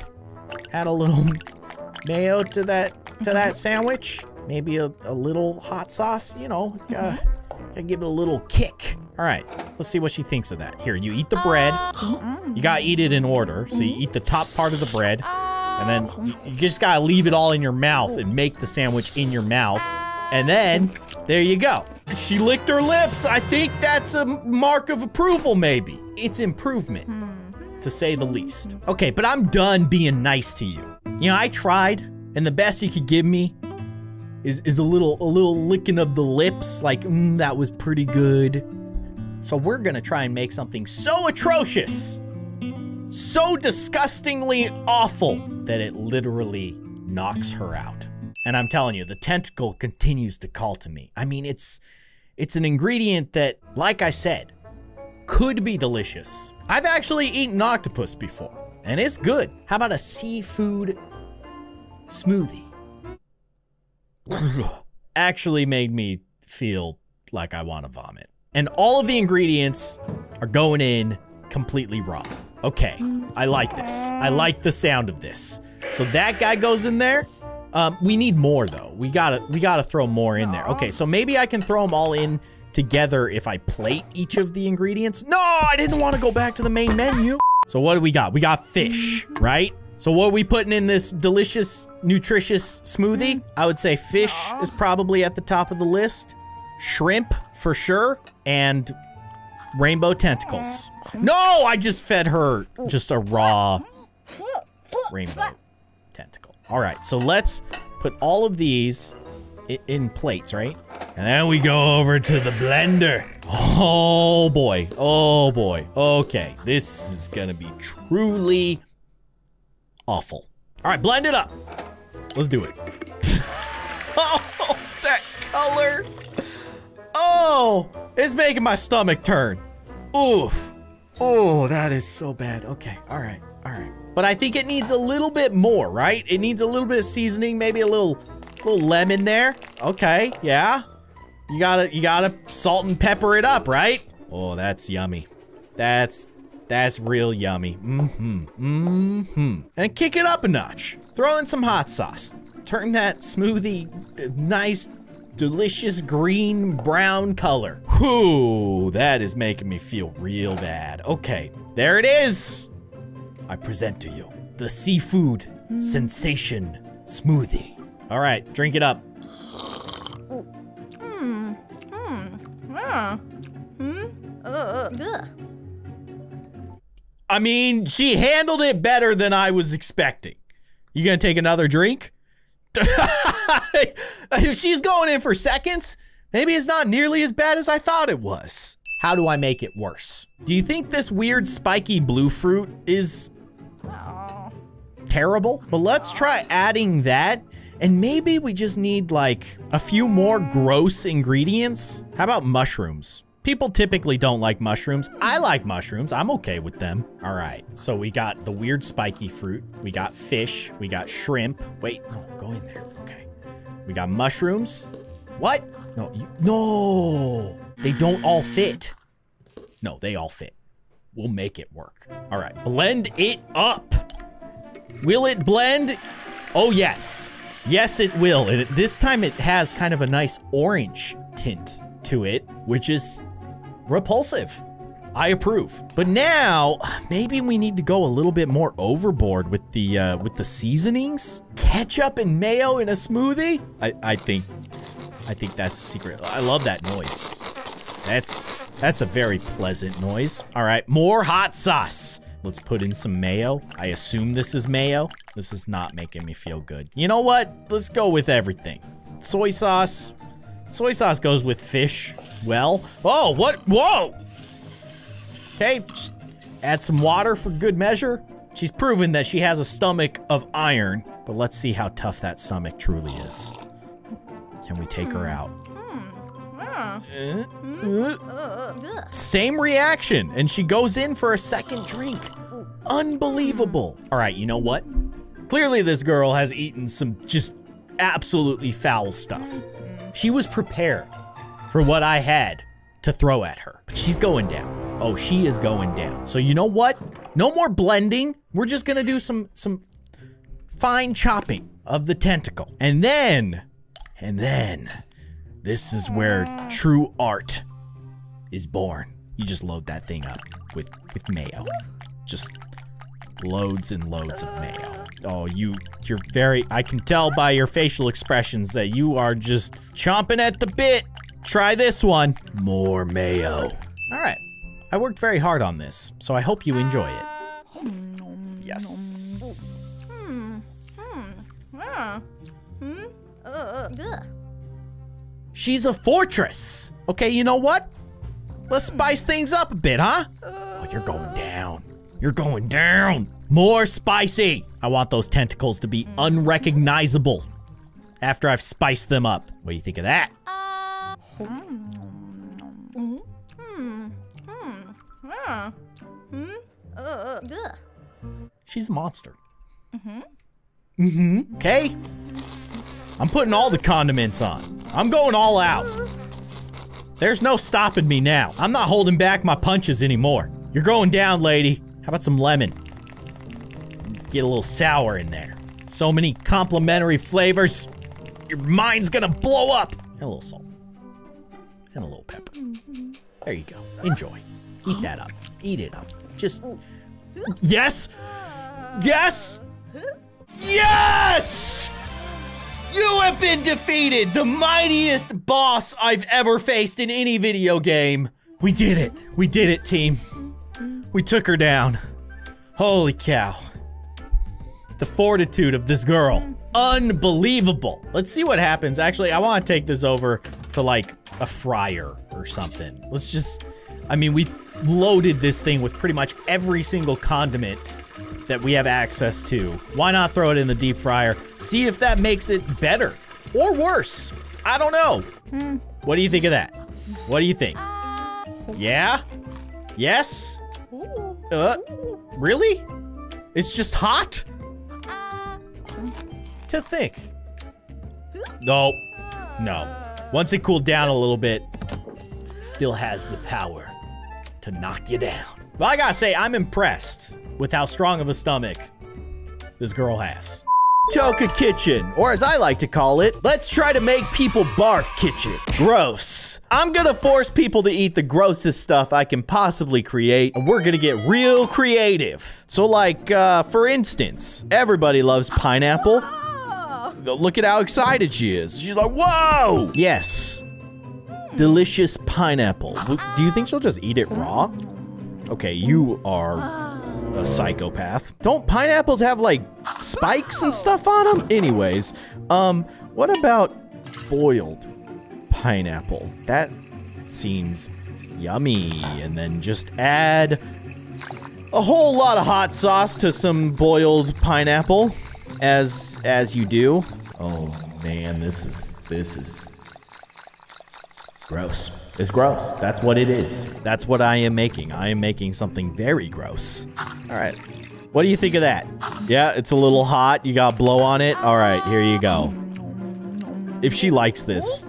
add a little mayo to that to mm-hmm. that sandwich. Maybe a, a little hot sauce, you know, gotta, mm-hmm. gotta give it a little kick. All right, let's see what she thinks of that. Here, you eat the bread. Mm-hmm. You gotta eat it in order. So you eat the top part of the bread, and then you, you just gotta leave it all in your mouth and make the sandwich in your mouth. And then, there you go. She licked her lips. I think that's a mark of approval, maybe. It's improvement, to say the least. Okay, but I'm done being nice to you. You know, I tried, and the best you could give me is, is a little a little licking of the lips, like, mm, that was pretty good. So we're gonna try and make something so atrocious, so disgustingly awful, that it literally knocks her out. And I'm telling you, the tentacle continues to call to me. I mean, it's it's an ingredient that, like I said, could be delicious. I've actually eaten octopus before, and it's good. How about a seafood smoothie? actually made me feel like I want to vomit. And all of the ingredients are going in completely raw. Okay, I like this. I like the sound of this. So that guy goes in there. Um, we need more though. We gotta we gotta throw more in there. Okay, so maybe I can throw them all in together if I plate each of the ingredients. No, I didn't want to go back to the main menu. So what do we got? We got fish, right? So what are we putting in this delicious, nutritious smoothie? I would say fish is probably at the top of the list. Shrimp for sure, and rainbow tentacles. No, I just fed her just a raw rainbow tentacle. All right, so let's put all of these in plates, right? And then we go over to the blender. Oh boy, oh boy. Okay, this is gonna be truly awful. All right, blend it up. Let's do it. oh, that color. Oh, it's making my stomach turn. Oof. Oh, that is so bad. Okay, all right, all right. But I think it needs a little bit more, right? It needs a little bit of seasoning, maybe a little, little lemon there. Okay, yeah. You gotta, you gotta salt and pepper it up, right? Oh, that's yummy. That's, that's real yummy. Mm-hmm, mm-hmm. And kick it up a notch. Throw in some hot sauce. Turn that smoothie uh, nice, delicious green brown color. Whew, that is making me feel real bad. Okay, there it is. I present to you the seafood sensation smoothie. All right, drink it up. I mean, she handled it better than I was expecting. You gonna take another drink? if she's going in for seconds, maybe it's not nearly as bad as I thought it was. How do I make it worse? Do you think this weird spiky blue fruit is terrible? But let's try adding that. And maybe we just need like a few more gross ingredients. How about mushrooms? People typically don't like mushrooms. I like mushrooms. I'm okay with them. All right. So we got the weird spiky fruit. We got fish. We got shrimp. Wait, no, go in there. Okay. We got mushrooms. What? No, you, no. They don't all fit. No, they all fit. We'll make it work. All right. Blend it up. Will it blend? Oh, yes. Yes, it will. And this time it has kind of a nice orange tint to it, which is repulsive. I approve. But now, maybe we need to go a little bit more overboard with the uh, with the seasonings. Ketchup and mayo in a smoothie? I, I think I think that's the secret. I love that noise. That's that's a very pleasant noise. All right, more hot sauce. Let's put in some mayo. I assume this is mayo. This is not making me feel good. You know what? Let's go with everything. Soy sauce. Soy sauce goes with fish. Well, oh, what? Whoa! Okay, add some water for good measure. She's proven that she has a stomach of iron, but let's see how tough that stomach truly is. Can we take her hmm. out? Same reaction, and she goes in for a second drink. Unbelievable. All right, you know what? Clearly, this girl has eaten some just absolutely foul stuff. She was prepared for what I had to throw at her, but she's going down. Oh, she is going down. So you know what? No more blending. We're just gonna do some some fine chopping of the tentacle, and then, and then, this is where true art is born. You just load that thing up with with mayo. Just loads and loads of mayo. Oh, you you're very I can tell by your facial expressions that you are just chomping at the bit. Try this one. More mayo. All right. I worked very hard on this, so I hope you enjoy it. Yes. Uh, hmm? Uh, ugh. She's a fortress. Okay, you know what? Let's spice things up a bit, huh? Oh, you're going down. You're going down. More spicy. I want those tentacles to be unrecognizable after I've spiced them up. What do you think of that? Uh, hmm? Uh, ugh. She's a monster. Mm-hmm. Mm-hmm. Okay. I'm putting all the condiments on. I'm going all out. There's no stopping me now. I'm not holding back my punches anymore. You're going down, lady. How about some lemon? Get a little sour in there. So many complimentary flavors. Your mind's gonna blow up. And a little salt. And a little pepper. There you go. Enjoy. Eat that up. Eat it up. Just. Yes! Yes! Yes! You have been defeated! The mightiest boss I've ever faced in any video game. We did it. We did it, team. We took her down. Holy cow. The fortitude of this girl. Unbelievable. Let's see what happens. Actually, I want to take this over to like a fryer or something. Let's just, I mean, we loaded this thing with pretty much every single condiment that we have access to. Why not throw it in the deep fryer? See if that makes it better or worse. I don't know. Hmm. What do you think of that? What do you think? Uh, yeah? Yes? Uh, really? It's just hot? Uh, to think. No. No. Once it cooled down a little bit, still has the power to knock you down. But I gotta say, I'm impressed with how strong of a stomach this girl has. Toca Kitchen, or as I like to call it, let's try to make people barf kitchen. Gross. I'm gonna force people to eat the grossest stuff I can possibly create, and we're gonna get real creative. So like, uh, for instance, everybody loves pineapple. Look at how excited she is. She's like, whoa! Yes. Delicious pineapple. Do you think she'll just eat it raw? Okay, you are a psychopath. Don't pineapples have like spikes and stuff on them? Anyways, um, what about boiled pineapple? That seems yummy. And then just add a whole lot of hot sauce to some boiled pineapple, as as you do. Oh man, this is this is gross. It's gross. That's what it is. That's what I am making. I am making something very gross. All right. What do you think of that? Yeah, it's a little hot. You got blow on it. All right, here you go. If she likes this.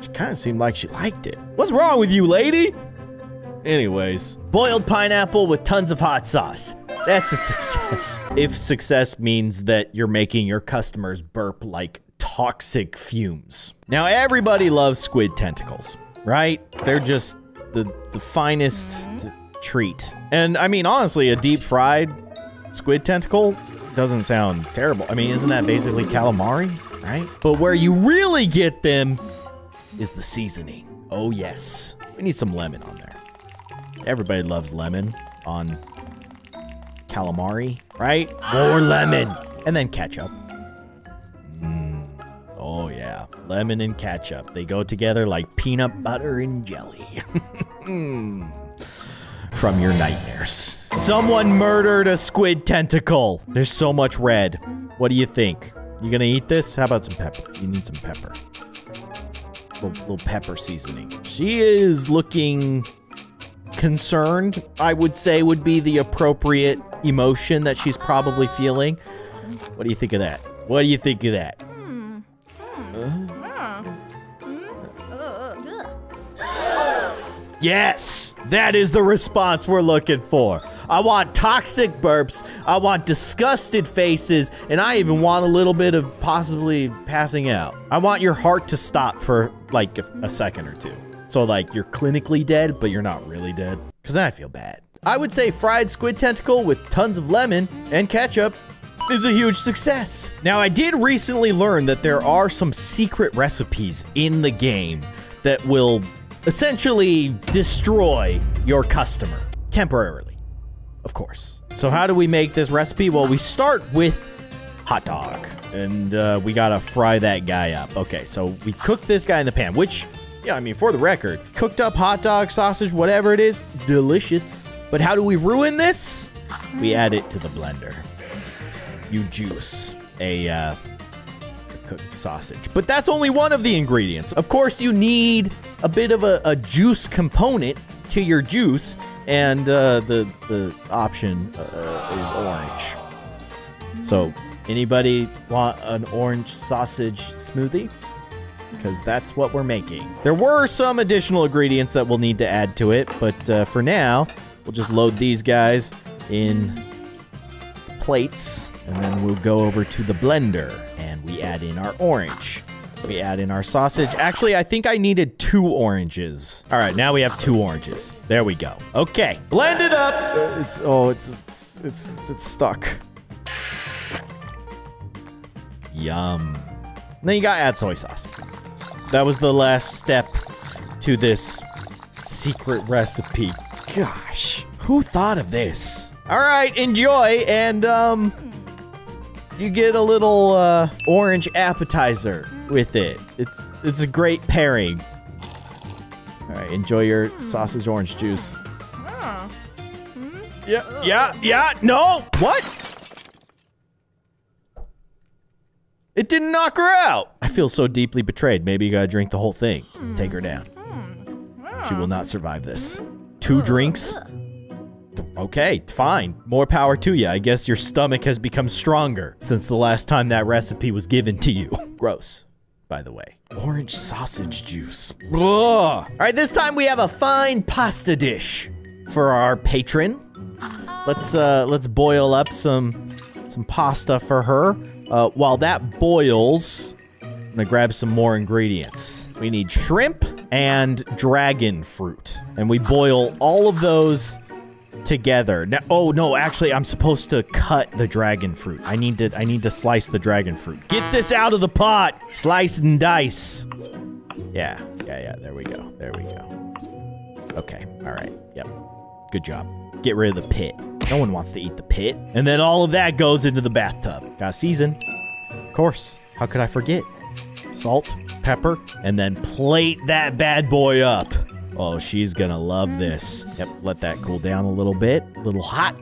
She kind of seemed like she liked it. What's wrong with you, lady? Anyways, boiled pineapple with tons of hot sauce. That's a success. If success means that you're making your customers burp like toxic fumes. Now, everybody loves squid tentacles, right? They're just the, the finest mm-hmm. treat. And I mean, honestly, a deep fried squid tentacle doesn't sound terrible. I mean, isn't that basically calamari, right? But where you really get them is the seasoning. Oh, yes. We need some lemon on there. Everybody loves lemon on calamari, right? More lemon. And then ketchup. Oh, yeah. Lemon and ketchup. They go together like peanut butter and jelly. Mm. From your nightmares. Someone murdered a squid tentacle. There's so much red. What do you think? You gonna eat this? How about some pepper? You need some pepper. Little, little pepper seasoning. She is looking concerned, I would say would be the appropriate emotion that she's probably feeling. What do you think of that? What do you think of that? Yes, that is the response we're looking for. I want toxic burps, I want disgusted faces, and I even want a little bit of possibly passing out. I want your heart to stop for like a, a second or two. So like you're clinically dead, but you're not really dead. Cause then I feel bad. I would say fried squid tentacle with tons of lemon and ketchup is a huge success. Now, I did recently learn that there are some secret recipes in the game that will essentially destroy your customer temporarily, of course. So, how do we make this recipe? Well, we start with hot dog, and uh, we gotta fry that guy up. Okay, so we cook this guy in the pan, which, yeah, I mean, for the record, cooked up hot dog, sausage, whatever it is, delicious. But how do we ruin this? We add it to the blender you juice a, uh, a cooked sausage. But that's only one of the ingredients. Of course, you need a bit of a, a juice component to your juice, and uh, the the option uh, is orange. So, anybody want an orange sausage smoothie? Because that's what we're making. There were some additional ingredients that we'll need to add to it, but uh, for now, we'll just load these guys in plates and then we'll go over to the blender we add in our orange. We add in our sausage. Actually, I think I needed two oranges. All right, now we have two oranges. There we go. Okay, blend it up. Uh, It's oh, it's it's it's, it's stuck. Yum. Then you got to add soy sauce. That was the last step to this secret recipe. Gosh, who thought of this? All right, enjoy and um you get a little uh, orange appetizer with it. It's it's a great pairing. All right, enjoy your hmm. sausage orange juice. Oh. Yeah, hmm. yeah, yeah. No, what? It didn't knock her out. I feel so deeply betrayed. Maybe you gotta drink the whole thing. Take her down. Hmm. She will not survive this. Two drinks. Okay, fine. More power to you. I guess your stomach has become stronger since the last time that recipe was given to you. Gross, by the way. Orange sausage juice. Ugh. All right, this time we have a fine pasta dish for our patron. Let's uh let's boil up some some pasta for her. Uh, while that boils, I'm gonna grab some more ingredients. We need shrimp and dragon fruit, and we boil all of those together. Now, oh no, actually, I'm supposed to cut the dragon fruit. I need to. I need to slice the dragon fruit. Get this out of the pot. Slice and dice. Yeah, yeah, yeah. There we go. There we go. Okay. All right. Yep. Good job. Get rid of the pit. No one wants to eat the pit. And then all of that goes into the bathtub. Got season. Of course. How could I forget? Salt, pepper, and then plate that bad boy up. Oh, she's gonna love this. Yep, let that cool down a little bit. A little hot.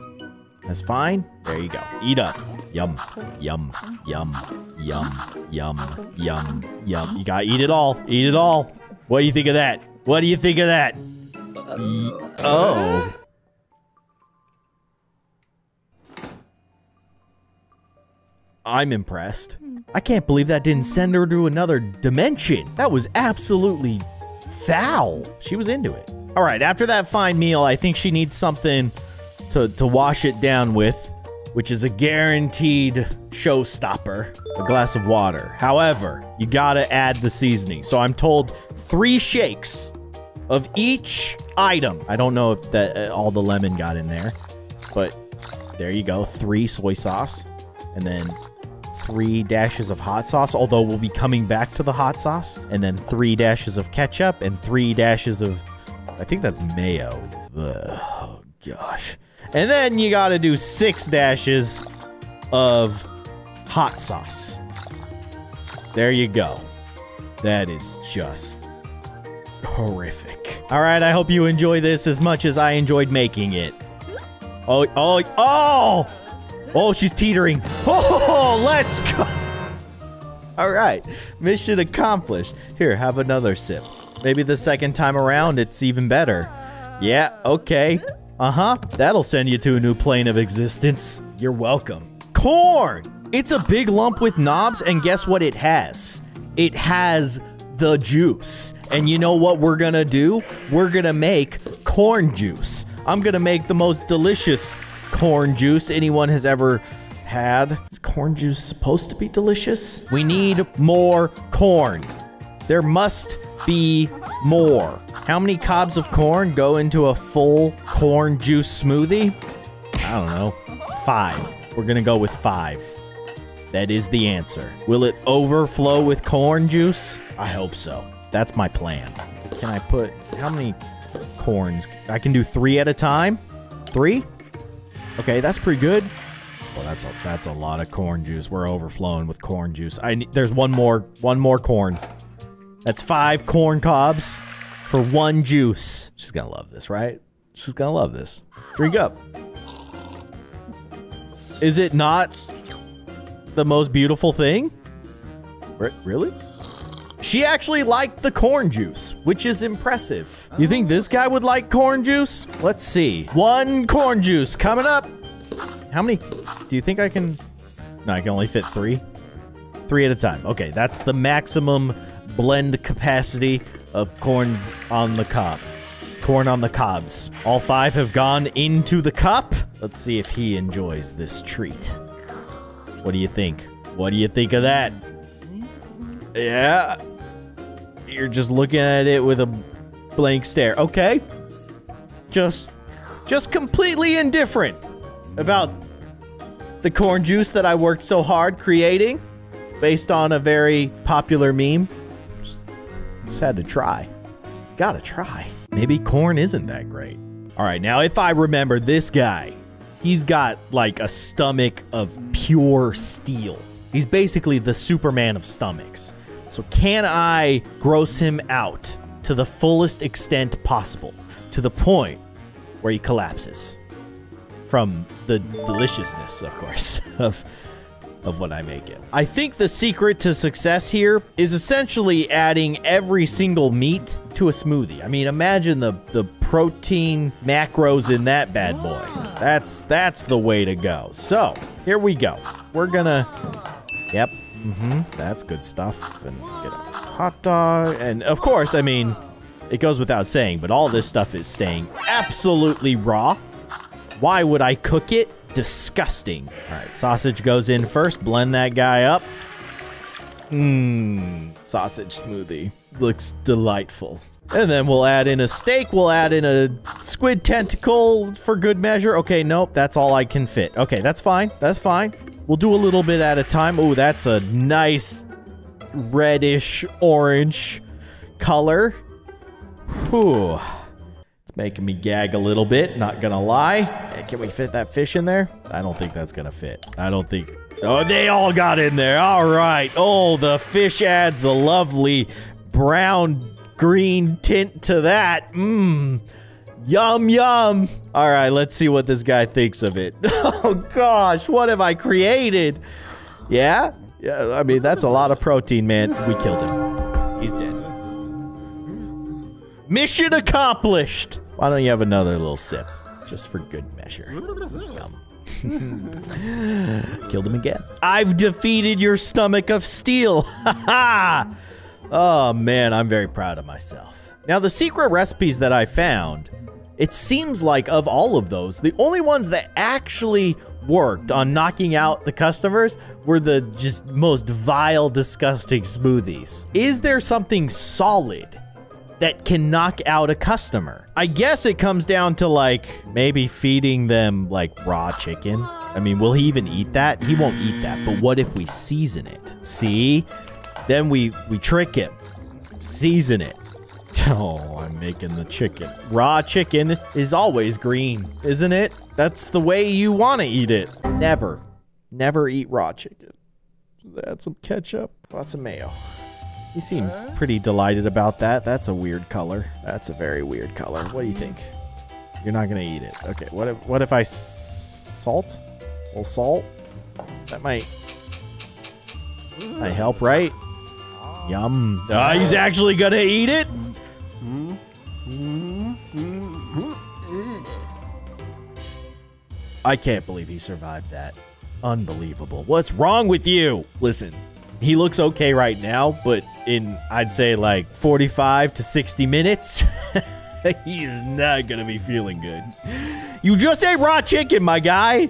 That's fine. There you go. Eat up. Yum, yum, yum, yum, yum, yum, yum. You gotta eat it all. Eat it all. What do you think of that? What do you think of that? Ye- oh. I'm impressed. I can't believe that didn't send her to another dimension. That was absolutely foul. She was into it. All right, after that fine meal, I think she needs something to, to wash it down with, which is a guaranteed showstopper, a glass of water. However, you gotta add the seasoning. So I'm told three shakes of each item. I don't know if that uh, all the lemon got in there, but there you go. Three soy sauce, and then three dashes of hot sauce, although we'll be coming back to the hot sauce, and then three dashes of ketchup, and three dashes of, I think that's mayo. Ugh, oh, gosh. And then you gotta do six dashes of hot sauce. There you go. That is just horrific. All right, I hope you enjoy this as much as I enjoyed making it. Oh, oh, oh! Oh, she's teetering. Oh, let's go. All right, mission accomplished. Here, have another sip. Maybe the second time around, it's even better. Yeah, okay. Uh huh. That'll send you to a new plane of existence. You're welcome. Corn! It's a big lump with knobs, and guess what it has? It has the juice. And you know what we're gonna do? We're gonna make corn juice. I'm gonna make the most delicious corn juice anyone has ever had. Is corn juice supposed to be delicious? We need more corn. There must be more. How many cobs of corn go into a full corn juice smoothie? I don't know. Five. We're gonna go with five. That is the answer. Will it overflow with corn juice? I hope so. That's my plan. Can I put how many corns? I can do three at a time. Three? Okay, that's pretty good. Well, that's a that's a lot of corn juice. We're overflowing with corn juice. I need, there's one more one more corn. That's five corn cobs for one juice. She's gonna love this, right? She's gonna love this. Drink up. Is it not the most beautiful thing? Re- Really? She actually liked the corn juice, which is impressive. You think this guy would like corn juice? Let's see. One corn juice coming up. How many? Do you think I can? No, I can only fit three. Three at a time. Okay, that's the maximum blend capacity of corns on the cob. Corn on the cobs. All five have gone into the cup. Let's see if he enjoys this treat. What do you think? What do you think of that? Yeah. You're just looking at it with a blank stare. Okay. Just just completely indifferent about the corn juice that I worked so hard creating based on a very popular meme. Just, just had to try. Gotta try. Maybe corn isn't that great. All right, now if I remember this guy, he's got like a stomach of pure steel. He's basically the Superman of stomachs. So can I gross him out to the fullest extent possible, to the point where he collapses from the deliciousness, of course, of of what I make it. I think the secret to success here is essentially adding every single meat to a smoothie. I mean, imagine the the protein macros in that bad boy. That's that's the way to go. So, here we go. We're gonna Yep. Mm-hmm. That's good stuff. And hot dog. And of course, I mean, it goes without saying, but all this stuff is staying absolutely raw. Why would I cook it? Disgusting. All right, sausage goes in first. Blend that guy up. Mmm, sausage smoothie. Looks delightful. And then we'll add in a steak. We'll add in a squid tentacle for good measure. Okay, nope, that's all I can fit. Okay, that's fine. That's fine. We'll do a little bit at a time. Oh, that's a nice reddish orange color. Whew. It's making me gag a little bit, not gonna lie. Eh, Can we fit that fish in there? I don't think that's gonna fit. I don't think. Oh, they all got in there. All right. Oh, the fish adds a lovely brown green tint to that. Mmm. Yum, yum. All right, let's see what this guy thinks of it. Oh, gosh. What have I created? Yeah? Yeah, I mean, that's a lot of protein, man. We killed him. He's dead. Mission accomplished. Why don't you have another little sip? Just for good measure. Yum. Killed him again. I've defeated your stomach of steel. Ha ha! Oh man, I'm very proud of myself. Now, the secret recipes that I found, it seems like of all of those, the only ones that actually worked on knocking out the customers were the just most vile, disgusting smoothies. Is there something solid that can knock out a customer. I guess it comes down to like maybe feeding them like raw chicken. I mean, will he even eat that? He won't eat that. But what if we season it? See? Then we we trick him. Season it. Oh, I'm making the chicken. Raw chicken is always green, isn't it? That's the way you want to eat it. Never, never eat raw chicken. Add some ketchup, lots of mayo. He seems pretty delighted about that. That's a weird color. That's a very weird color. What do you think? You're not gonna eat it. Okay. What if what if I s- salt? A little salt? That might I help, right? Yum. Ah, he's actually gonna eat it? I can't believe he survived that. Unbelievable. What's wrong with you? Listen, he looks okay right now, but in, I'd say, like 45 to 60 minutes, he's not gonna be feeling good. You just ate raw chicken, my guy.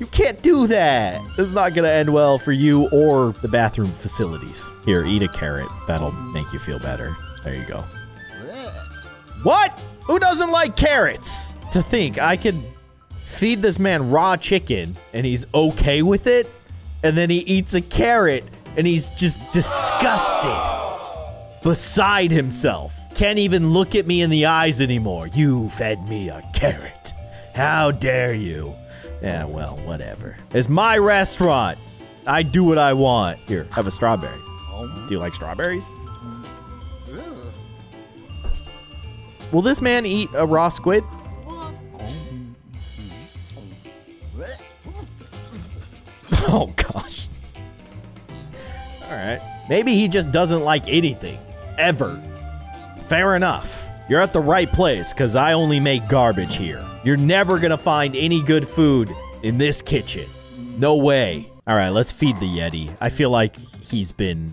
You can't do that. It's not gonna end well for you or the bathroom facilities. Here, eat a carrot. That'll make you feel better. There you go. What? Who doesn't like carrots? To think I could feed this man raw chicken and he's okay with it, and then he eats a carrot and he's just disgusted, beside himself. Can't even look at me in the eyes anymore. You fed me a carrot. How dare you? Yeah, well, whatever. It's my restaurant. I do what I want. Here, have a strawberry. Do you like strawberries? Will this man eat a raw squid? Oh, gosh. All right. Maybe he just doesn't like anything. Ever. Fair enough. You're at the right place because I only make garbage here. You're never going to find any good food in this kitchen. No way. All right, let's feed the Yeti. I feel like he's been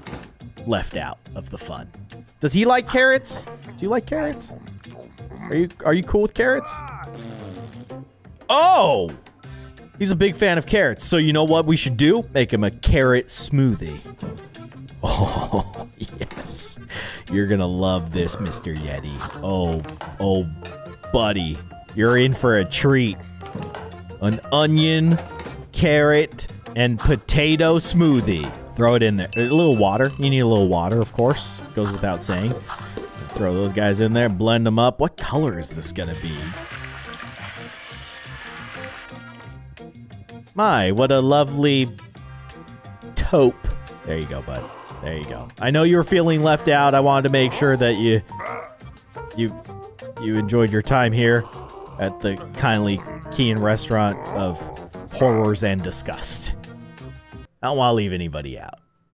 left out of the fun. Does he like carrots? Do you like carrots? Are you are you cool with carrots? Oh! He's a big fan of carrots. So you know what we should do? Make him a carrot smoothie. Oh, yes. You're going to love this, Mr. Yeti. Oh, oh, buddy. You're in for a treat. An onion, carrot, and potato smoothie. Throw it in there. A little water. You need a little water, of course. Goes without saying. Throw those guys in there, blend them up. What color is this going to be? My, what a lovely taupe. There you go, bud. There you go. I know you were feeling left out. I wanted to make sure that you you you enjoyed your time here at the kindly Keyin restaurant of horrors and disgust. I don't want to leave anybody out.